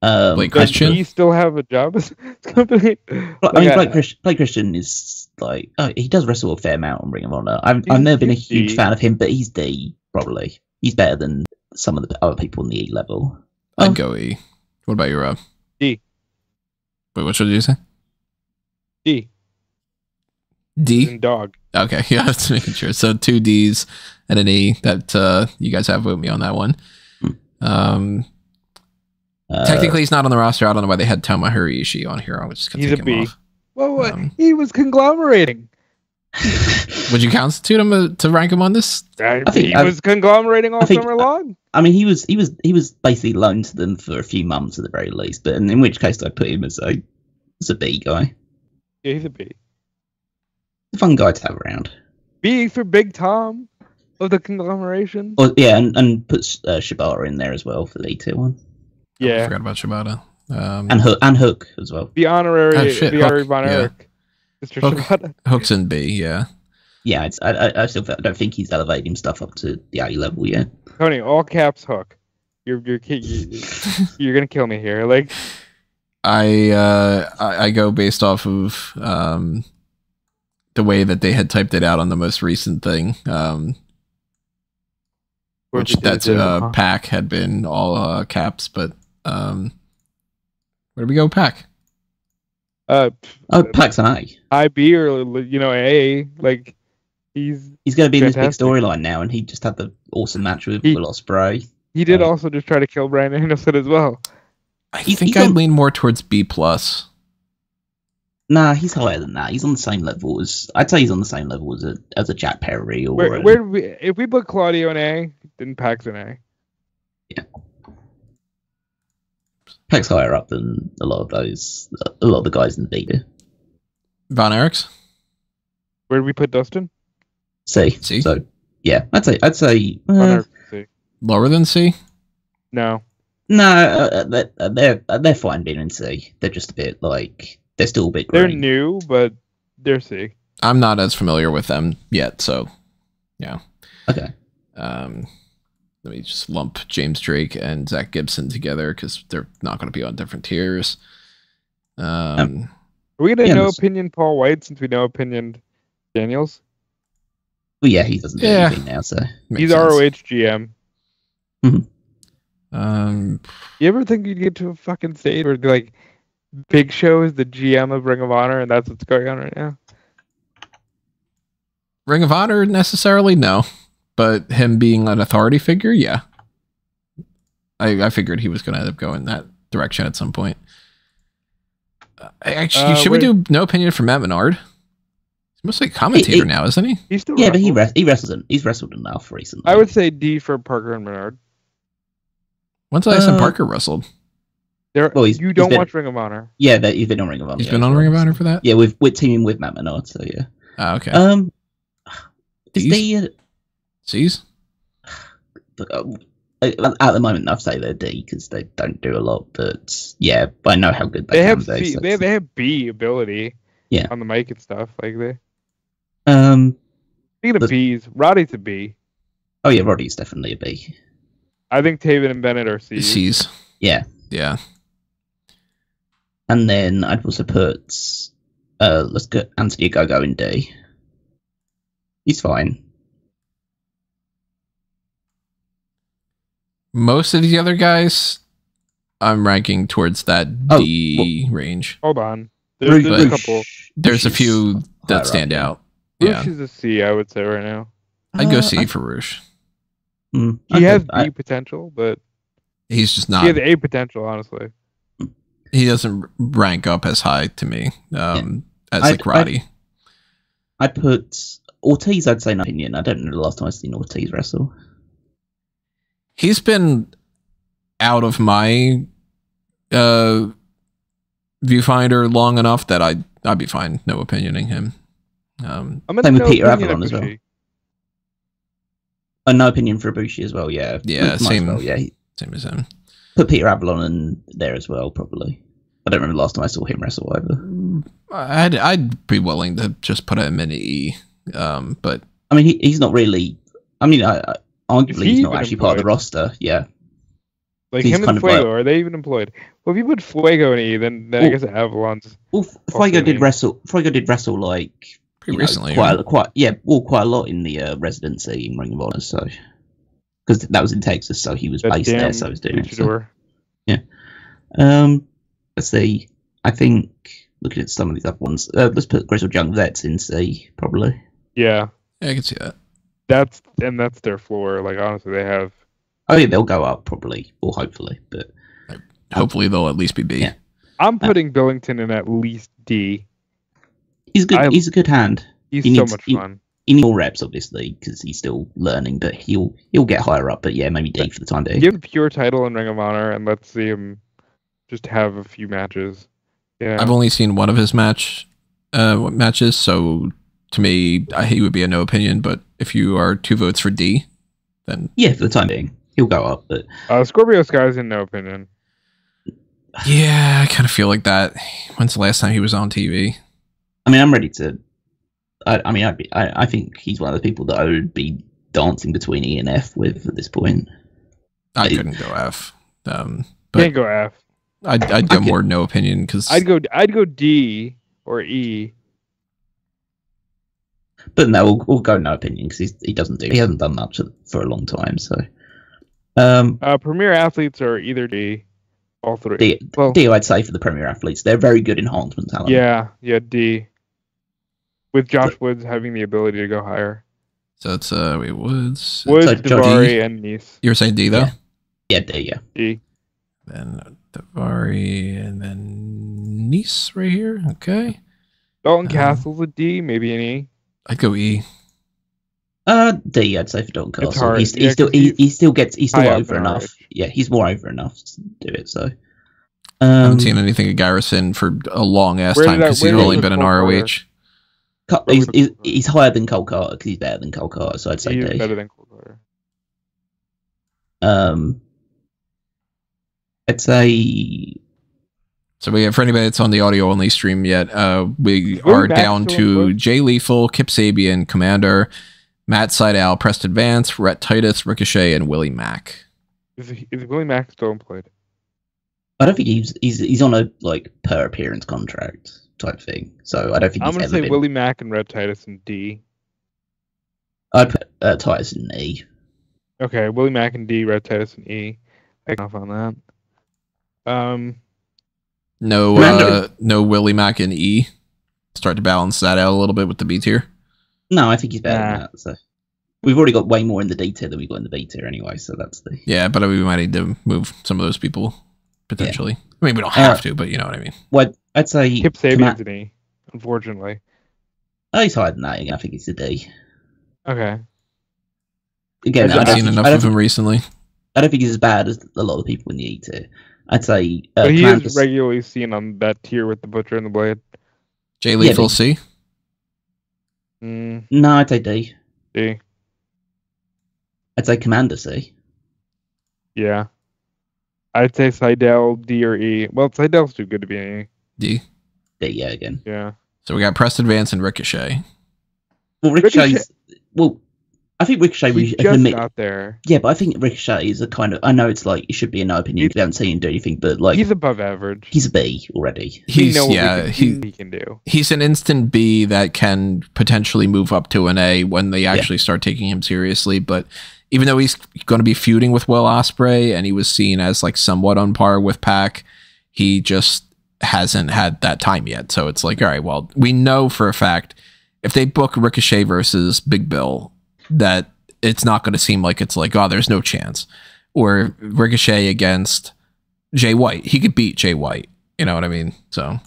Um, Blake Does Christian? he still have a job as a company? But, I mean, Blake, Christian, Blake Christian is like, oh, he does wrestle a fair amount on Ring of Honor. I've, He's- I've never been a huge D. fan of him, but he's D, probably. He's better than some of the other people in the E level. I'd Oh. go E. What about you, Rob? D. Wait, which one did you say? D. D. And dog. Okay, <laughs> yeah, just making sure. So two D's and an E. That uh, you guys have with me on that one. Hmm. Um, Uh, technically, he's not on the roster. I don't know why they had Tomohiro Ishii on here. I was just gonna He's a take him B. off. Well, what? Um, he was conglomerating. <laughs> Would you constitute him uh, to rank him on this? I, I think- he I- was conglomerating all think- summer long. I mean, he was he was he was basically loaned to them for a few months at the very least, but in, in which case I put him as a as a B guy, Yeah, he's a B. a fun guy to have around. B for Big Tom of the conglomeration. Oh yeah, and and put uh, Shibata in there as well for the E tier one, I Yeah, forgot about Shibata. Um, and Hook and Hook as well. the honorary, Oh, shit, the honorary Hook, Von yeah. Mr. Hook. Shibata. Hooks in B. Yeah. Yeah, it's, I, I I still feel- I don't think he's elevating stuff up to the A level yet. Tony, all caps Hook. You're you're ki- you, <laughs> you're gonna kill me here. Like I uh I, I go based off of um the way that they had typed it out on the most recent thing. Um which that uh Pac had been all uh caps, but um where do we go Pac? uh Oh, Pac's an A. high or you know A. Like he's He's going to be in this big storyline now, and he just had the awesome match with He- Will Ospreay. he did Right. also just try to kill Brian Anderson as well. I He's- think he's I'd on- lean more towards B plus. Nah, he's higher than that. He's on the same level as I'd say he's on the same level as a as a Jack Perry or Where where did we, if we put Claudio in A, then Pac's in A. Yeah. Pac's higher up than a lot of those a lot of the guys in the beta. Von Erichs? Where did we put Dustin? C. See? so yeah, I'd say I'd say Von uh, Erich, C. Lower than C? No, no, uh, they're uh, they're, uh, they're fine being in C. They're just a bit like they're still a bit they're green. new, but they're C. I'm not as familiar with them yet, so yeah. Okay, Um let me just lump James Drake and Zach Gibson together because they're not going to be on different tiers. Um, Are we gonna Yeah, know that's- opinion Paul White since we know opinion Daniels? well, yeah, he doesn't do Yeah. anything now, so He's sense. ROH GM. Um, You ever think you'd get to a fucking state where like Big Show is the GM of Ring of Honor and that's what's going on right now? Ring of Honor necessarily no, but him being an authority figure, yeah. I I figured he was going to end up going that direction at some point. Uh, actually, Uh, should we do no opinion for Matt Menard? He's mostly a commentator he- now, isn't he? He's still yeah, but he wrestling. res- he wrestled en- he's wrestled enough recently. I would say D for Parker and Menard. When's the last time Uh, Parker wrestled? There, Well, he's- you he's don't been- watch Ring of Honor. yeah, that he's been on Ring of Honor. He's yeah, been on Ring of Honor for that. Yeah, with with teaming with Matt Menard, so yeah. Ah, okay. Um, is These- the uh, Sees? uh, at the moment I'd say they're D because they don't do a lot, but yeah, I know how good they, They have be. C, so they, they have B ability. Yeah. On the mic and stuff like they. um, Speaking of The- B's, Roddy's a B. oh yeah, Roddy's definitely a B. I think Taven and Bennett are C's. Sees. Yeah, Yeah. and then I'd also put uh, let's get Anthony Ogogo in D. He's fine. Most of the other guys, I'm ranking towards that Oh, D range. Hold on. There's, there's a couple. There's a few that stand out. Roosh Yeah. is a C, I would say right now. I'd go Uh, C I- for Roosh. Mm, He I'd has go- B I- potential, but He's just not. he not. has A potential, honestly. He doesn't rank up as high to me um, as I'd- like Roddy. I'd put Ortiz. I'd say no opinion. I don't know the last time I've seen Ortiz wrestle. He's been out of my uh, viewfinder long enough that I'd I'd be fine no opinioning him. Um, I'm gonna Same with no Peter Avalon as well. Bushi. No opinion for Ibushi as well. Yeah, Yeah, Might same. well, yeah, same as him. put Peter Avalon in there as well. Probably. I don't remember the last time I saw him wrestle either. I'd I'd be willing to just put him in E. Um, but I mean, he, he's not really. I mean, I, I, arguably he he's not even actually part of the roster. Yeah, Like He's him kind and of like- Fuego, are they even employed? Well, if you put Fuego in E, then, then I guess Avalon's. well, Fuego did wrestle. Fuego did wrestle like pretty you know, recently, quite, right? quite, yeah, well, quite a lot in the uh, residency in Ring of Honor. So, because that was in Texas, so he was That based there, so he was doing it. So. luchador. Um, let's see. I think looking at some of these other ones, uh, let's put Grizzled Young Vets in C probably. Yeah, Yeah, I can see that. that's and that's their floor. Like honestly, they have. I think they'll go up probably, or hopefully, but Hopefully they'll at least be B. Yeah. I'm putting Billington in at least D. he's good. I- he's a good hand. He's He so needs- much he- fun. He needs more reps, obviously, because he's still learning, but he'll he'll get higher up. But yeah, maybe D for the time being. Give him pure title in Ring of Honor, and let's see him just have a few matches. Yeah, I've only seen one of his match uh, matches, so to me, I, he would be a no opinion. But if you are two votes for D, then Yeah, for the time being, he'll go up. But uh, Scorpio Sky's in no opinion. yeah, I kind of feel like that. When's the last time he was on TV? I mean, I'm ready to. I, I mean, I'd be, I, I think he's one of the people that I would be dancing between E and F with at this point. I I- couldn't go F. Um, but Can't go F. I'd, I'd go I more no opinion because I'd go. I'd go D or E. But no, we'll, we'll go no opinion because he doesn't do. He hasn't done much for a long time. So, um, Uh, premier athletes are either D, all three. D, well, D, I'd say for the Premier athletes, they're very good enhancement talent. yeah, yeah, D. With Josh Woods having the ability to go higher. so it's uh wait Woods. Woods, So, Josh- Davari, and Nice. You were saying D though. Yeah. yeah, D, yeah. D. Then Davari and then Nice right here. Okay, Dalton Uh, Castle's a D, maybe an E. I'd go E. Uh, D, I'd say for Don It's Castle. hard, He's, yeah, he's still 'cause he, he's he still gets he's still over enough. RH. Yeah, he's more over enough to do it. So, I um, haven't seen anything of Garrison for a long ass time because where he's only been in put Cole ROH. Carter? Cu- Where he's, he's, he's higher than Cole Carter because he's better than Cole Carter. So I'd say He's better than Cole Carter. Um, I'd say So we have for anybody that's on the audio only stream yet, uh, we Is Willie are down still to employed? Jay Lethal, Kip Sabian, Commander, Matt Sydal, Preston Vance, Rhett Titus, Ricochet, and Willie Mack. Is, he, is Willie Mack still employed? I don't think he's he's he's on a like per appearance contract type thing. So I don't think I'm he's gonna ever say been. Willie Mack and Rhett Titus in D. I'd put uh, Titus in E. Okay, Willie Mack and D, Rhett Titus and E. I can off on that. Um, No, Commander- uh, no Willie Mack and E. Start to balance that out a little bit with the B tier. No, I think he's better Nah. than that. So we've already got way more in the D tier than we got in the B tier anyway. So that's the Yeah, but we might need to move some of those people potentially. I mean, we don't have Uh, to, but you know what I mean. what I'd say. Kip Comma- Sabian's an E, unfortunately. oh, he's higher than that. Again, I think it's a D. Okay. Again, I I I've seen enough I, don't of him recently. I don't think he's as bad as a lot of the people in the E tier. I'd say. Uh, But he Commander- is regularly seen on that tier with the Butcher and the Blade. Jay Lethal but- C. Mm, no, I'd say D. D. I'd say Commander C. Yeah. I'd say Sydal, D or E. Well, Sydal's too good to be an E. D. D, yeah, again. Yeah. So we got Preston Vance and Ricochet. Well, Ricochet's. Well, I think Ricochet. He we just admit, got there. yeah, but I think Ricochet is a kind of. I know it's like it should be an opinion if you haven't seen him do anything, but like he's he's, above average. He's a B already. He's know what yeah, we can, he he can do. he's an instant B that can potentially move up to an A when they actually start taking him seriously. But even though he's going to be feuding with Will Ospreay and he was seen as like somewhat on par with Pac, he just hasn't had that time yet. So it's like, all right, well, we know for a fact if they book Ricochet versus Big Bill, that it's not going to seem like it's like, oh, there's no chance. Or Ricochet against Jay White, he could beat Jay White. You know what I mean? So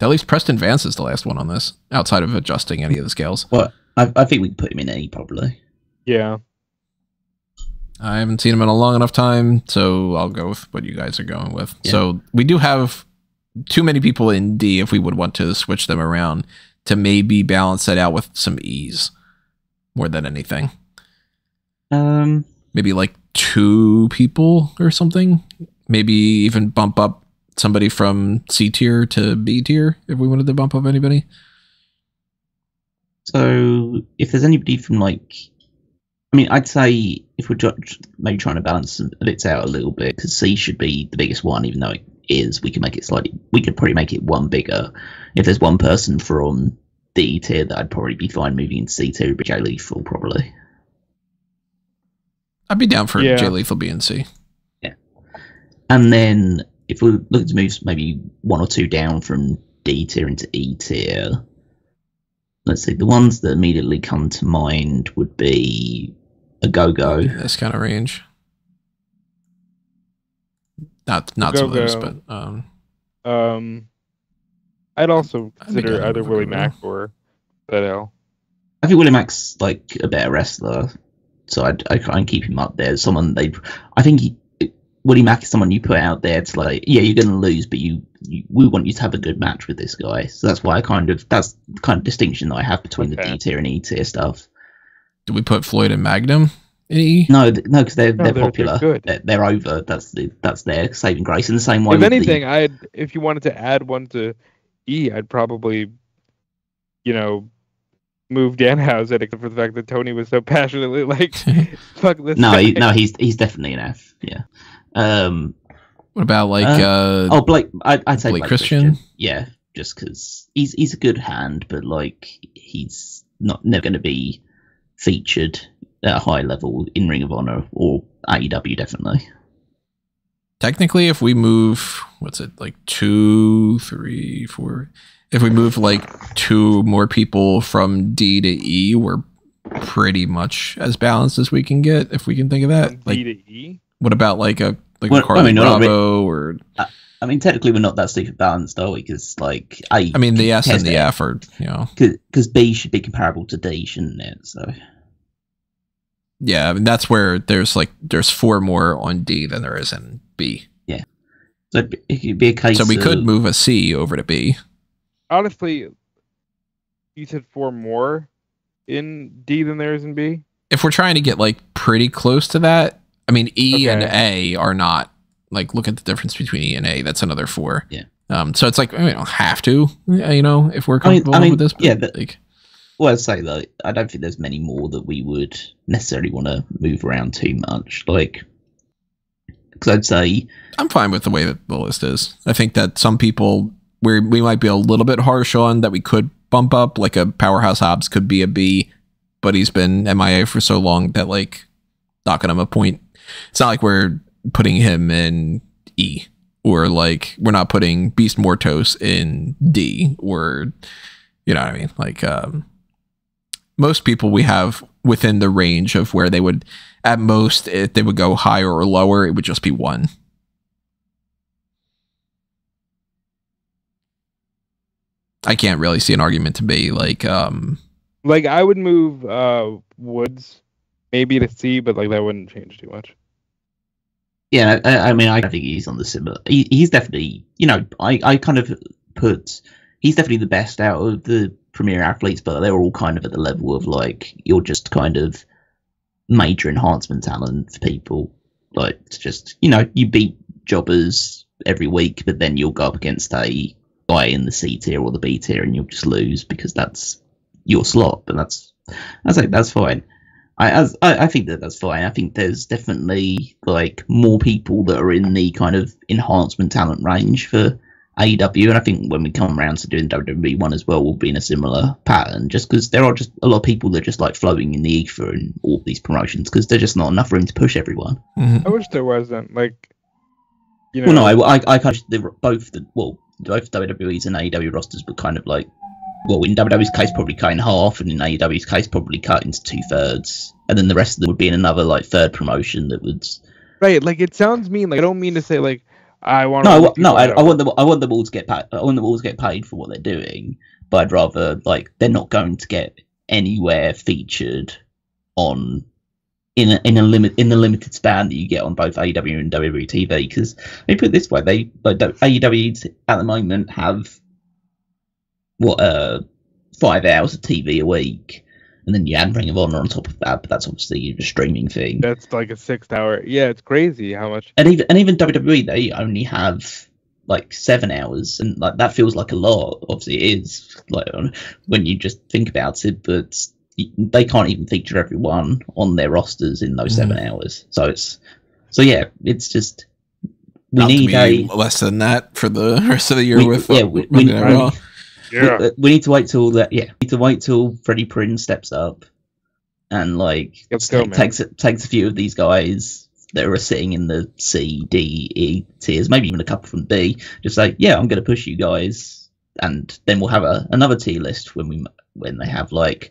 at least Preston Vance is the last one on this, outside of adjusting any of the scales. Well, I, I think we can put him in E probably. Yeah. I haven't seen him in a long enough time, so I'll go with what you guys are going with. Yeah. So we do have too many people in D if we would want to switch them around to maybe balance that out with some ease more than anything. Um, Maybe like two people or something. Maybe even bump up somebody from C tier to B tier if we wanted to bump up anybody. so if there's anybody from like, I mean, I'd say if we're maybe trying to balance some bits out a little bit, because C should be the biggest one, even though it is, we can make it slightly. We could probably make it one bigger. If there's one person from D tier that I'd probably be fine moving into C tier, but Jay Lethal probably. I'd be down for Yeah. Jay Lethal B and C. Yeah. And then if we're looking to move maybe one or two down from D tier into E tier, let's see, the ones that immediately come to mind would be a go go. This kind of range. Not not some of those, but um, Um, I'd also I'd consider either with Willie Go-Go. Mack or Fidel. I think Willie Mack's like a better wrestler, so I'd, I can't keep him up there. Someone they, I think he, Willie Mack is someone you put out there. to like, yeah, you're going to lose, but you, you, we want you to have a good match with this guy. So that's why I kind of that's the kind of distinction that I have between the D tier and E tier stuff. do we put Floyd and Magnum in E? No, no, because they're, No, they're they're- they're popular. good. They're, they're over. That's the that's their saving grace. In the same way, If with the- anything, I'd if you wanted to add one to E, I'd probably, you know, move Dan Danhausen, except for the fact that Tony was so <laughs> passionately like, <laughs> "Fuck this." no, he, no, he's he's definitely an F. Yeah. Um. What about like Uh, uh, Oh, Blake. I, I'd say Blake Blake, Christian? Christian. Yeah, just because he's he's a good hand, but like he's not never going to be featured at a high level in Ring of Honor or AEW definitely. technically if we move what's it like two three four if we move like two more people from d to e we're pretty much as balanced as we can get if we can think of that From like D to E. what about like a like Well, a Carly I mean, not bravo or I mean, technically we're not that super balanced, are we? Because like A, i mean the s and the f are you know because B should be comparable to D, shouldn't it? So yeah i mean that's where there's like there's four more on d than there is in b Yeah, so it'd be- it could be a case. so we could of- move a c over to b Honestly, you said four more in D than there is in B. if we're trying to get like pretty close to that, I mean E and A are not like look at the difference between E and A. That's another four. Yeah. Um. So it's like we don't have to, you know, if we're I mean- comfortable I mean, with this. But yeah, but- like, Well, I'd say that I don't think there's many more that we would necessarily want to move around too much. Like, because I'd say, I'm fine with the way that the list is. I think that some people we we might be a little bit harsh on that we could bump up. Like a powerhouse Hobbs could be a B, but he's been MIA for so long that like knocking him a point. It's not like we're putting him in E or like we're not putting Beast Mortos in D or you know what I mean. Like um, most people we have within the range of where they would at most if they would go higher or lower, it would just be one. I can't really see an argument to be like um Like I would move uh Woods maybe to C, but like that wouldn't change too much. yeah, I, I mean, I think he's on the similar. He, he's definitely, you know, I, I kind of put he's definitely the best out of the premier athletes, but they're all kind of at the level of like you're just kind of major enhancement talent for people. Like it's just you know you beat jobbers every week, but then you'll go up against a guy in the C tier or the B tier, and you'll just lose because that's your slot. But that's that's like that's fine. I as I, I think that that's fine. I think there's definitely like more people that are in the kind of enhancement talent range for AEW, and I think when we come around to doing WWE one as well, we'll be in a similar pattern. Just because there are just a lot of people that are just like floating in the ether in all these promotions because there's just not enough room to push everyone. mhm. I wish there wasn't like you know Well, no, I, I, I kind of they both the well, both WWE's and AEW rosters were kind of like, well, in WWE's case probably cut in half, and in AEW's case probably cut into two thirds, and then the rest of them would be in another like third promotion that would. right, like it sounds mean. Like I don't mean to say like I want No, I, no, I, I want them. I want them all to get paid. I want them all to get paid for what they're doing, but I'd rather like they're not going to get anywhere featured on in a, in a limit in the limited span that you get on both AEW and WWE TV. Because let me put it this way: they like AEW at the moment have what uh five hours of TV a week, and then you add Ring of Honor on top of that. But that's obviously a streaming thing. that's like a six hour. Yeah, it's crazy how much. and even and even WWE they only have like seven hours, and like that feels like a lot. Obviously, it is like when you just think about it, but they can't even feature everyone on their rosters in those seven mm-hmm. hours. So it's so yeah, it's just we Not to need be a less than that for the rest of the year we, with yeah we, we, we- Raw. we- uh, we need to wait till that yeah we need to wait till Freddie Prinze steps up and like Let's go, ta- man. takes takes a few of these guys that are sitting in the C, D, E tiers, maybe even a couple from B, just say, yeah, I'm going to push you guys, and then we'll have a, another tier list when we when they have like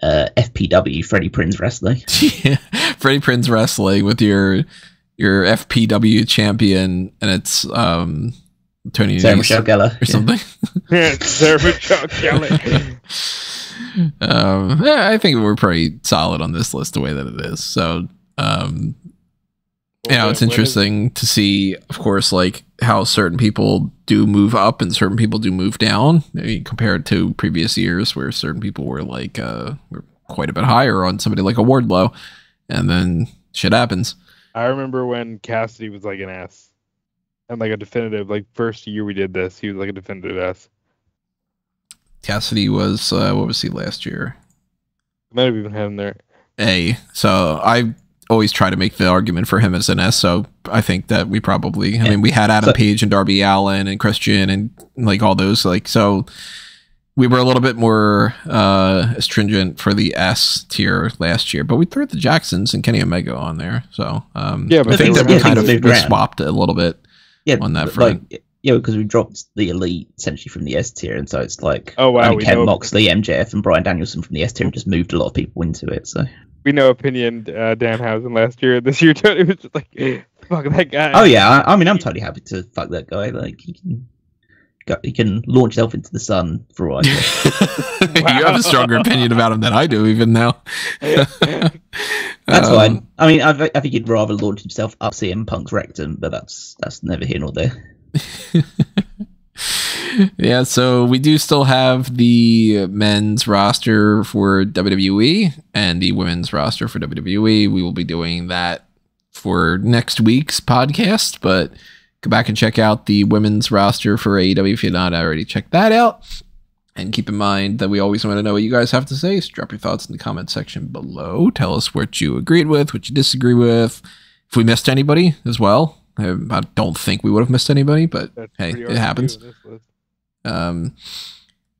uh, FPW Freddie Prinze Wrestling. <laughs> yeah, Freddie Prinze Wrestling with your your FPW champion, and it's um Tony Sarah Michelle Gellar. or something. <laughs> Yeah, Sarah Michelle Kelly. um, yeah, I think we're pretty solid on this list the way that it is. So, um, you know, it's When- when is- interesting to see, of course, like how certain people do move up and certain people do move down I mean, compared to previous years where certain people were like uh, were quite a bit higher on somebody like a Wardlow, and then shit happens. I remember when Cassidy was like an S, and like a definitive. Like first year we did this, he was like a definitive S. Cassidy was uh, what was he last year? I Might have even had him there. A. So I always try to make the argument for him as an S. So I think that we probably. I mean, we had Adam So- Page and Darby Allin and Christian and like all those. Like so, we were a little bit more uh stringent for the S tier last year, but we threw the Jacksons and Kenny Omega on there. So um, Yeah, but I think things- that we kind of we swapped a little bit. Yeah, on that front. Like, yeah, because we dropped the elite essentially from the S tier, and so it's like Oh, wow, only we Ken know- Moxley, MJF, and Bryan Danielson from the S tier, and just moved a lot of people into it. So We know opinion uh, Danhausen last year. This year <laughs> Tony was just like, <gasps> fuck that guy. Oh yeah, I, I mean, I'm totally happy to fuck that guy. Like he can, go, he can launch himself into the sun for a while. <laughs> you have a stronger opinion about him than I do, even now. <laughs> That's Um, fine. I mean, I, I think he'd rather launch himself up CM Punk's rectum, but that's that's never here nor there. <laughs> yeah, so we do still have the men's roster for WWE and the women's roster for WWE. We will be doing that for next week's podcast, but go back and check out the women's roster for AEW if you're not already checked that out. And keep in mind that we always want to know what you guys have to say. So drop your thoughts in the comment section below. Tell us what you agreed with, what you disagree with. If we missed anybody as well, I don't think we would have missed anybody, but That's hey, it happens. do in this list. Um,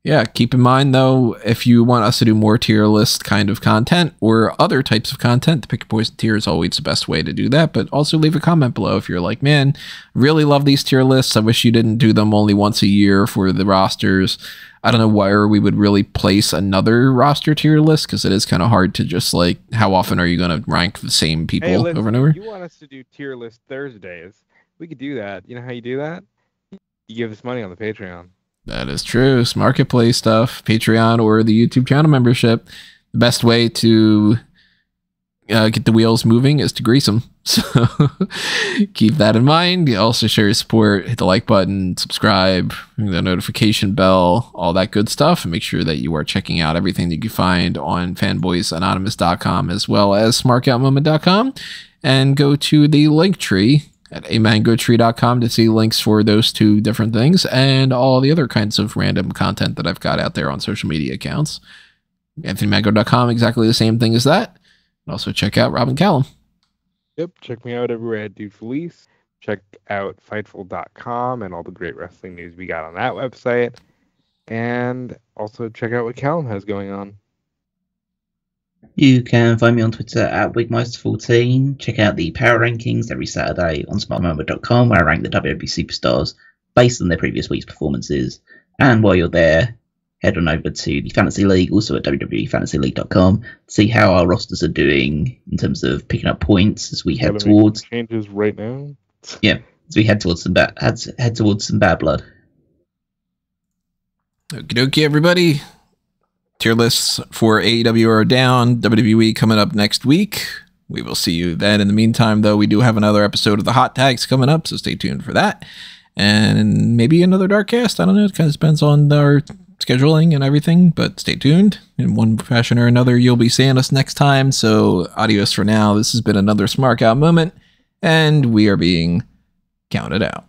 yeah, keep in mind though, if you want us to do more tier list kind of content or other types of content, the pick your poison tier is always the best way to do that. But also leave a comment below if you're like, man, really love these tier lists. I wish you didn't do them only once a year for the rosters. I don't know where we would really place another roster tier list because it is kind of hard to just like how often are you going to rank the same people Hey, listen, over and over? you want us to do tier list Thursdays? We could do that. You know how you do that? You give us money on the Patreon. That is true. It's marketplace stuff, Patreon or the YouTube channel membership. The best way to uh, get the wheels moving is to grease them. So <laughs> keep that in mind. You also share your support, hit the like button, subscribe, the notification bell, all that good stuff, and make sure that you are checking out everything that you find on fanboysanonymous.com as well as smarkoutmoment.com. And go to the link tree at amangotree.com to see links for those two different things and all the other kinds of random content that I've got out there on social media accounts. AnthonyMango.com, exactly the same thing as that. And also check out Robin Callum. Yep, check me out everywhere at Dude Felice. Check out Fightful.com and all the great wrestling news we got on that website. And also check out what Callum has going on. You can find me on Twitter at Wigmeister14. Check out the power rankings every Saturday on smarkoutmoment.com where I rank the WWE superstars based on their previous week's performances. And while you're there, head on over to the Fantasy League, also at WWEFantasyLeague.com, to see how our rosters are doing in terms of picking up points as we head Gotta towards changes right now. Yeah, as we head towards some bad head, head towards some bad blood. Okie dokie, everybody. Tier lists for AEW are down. WWE coming up next week. We will see you then. In the meantime, though, we do have another episode of the Hot Tags coming up, so stay tuned for that. And maybe another Dark Cast. I don't know. It kind of depends on our scheduling and everything, but stay tuned. In one fashion or another, you'll be seeing us next time. So, adios for now. This has been another Smark Out Moment, and we are being counted out.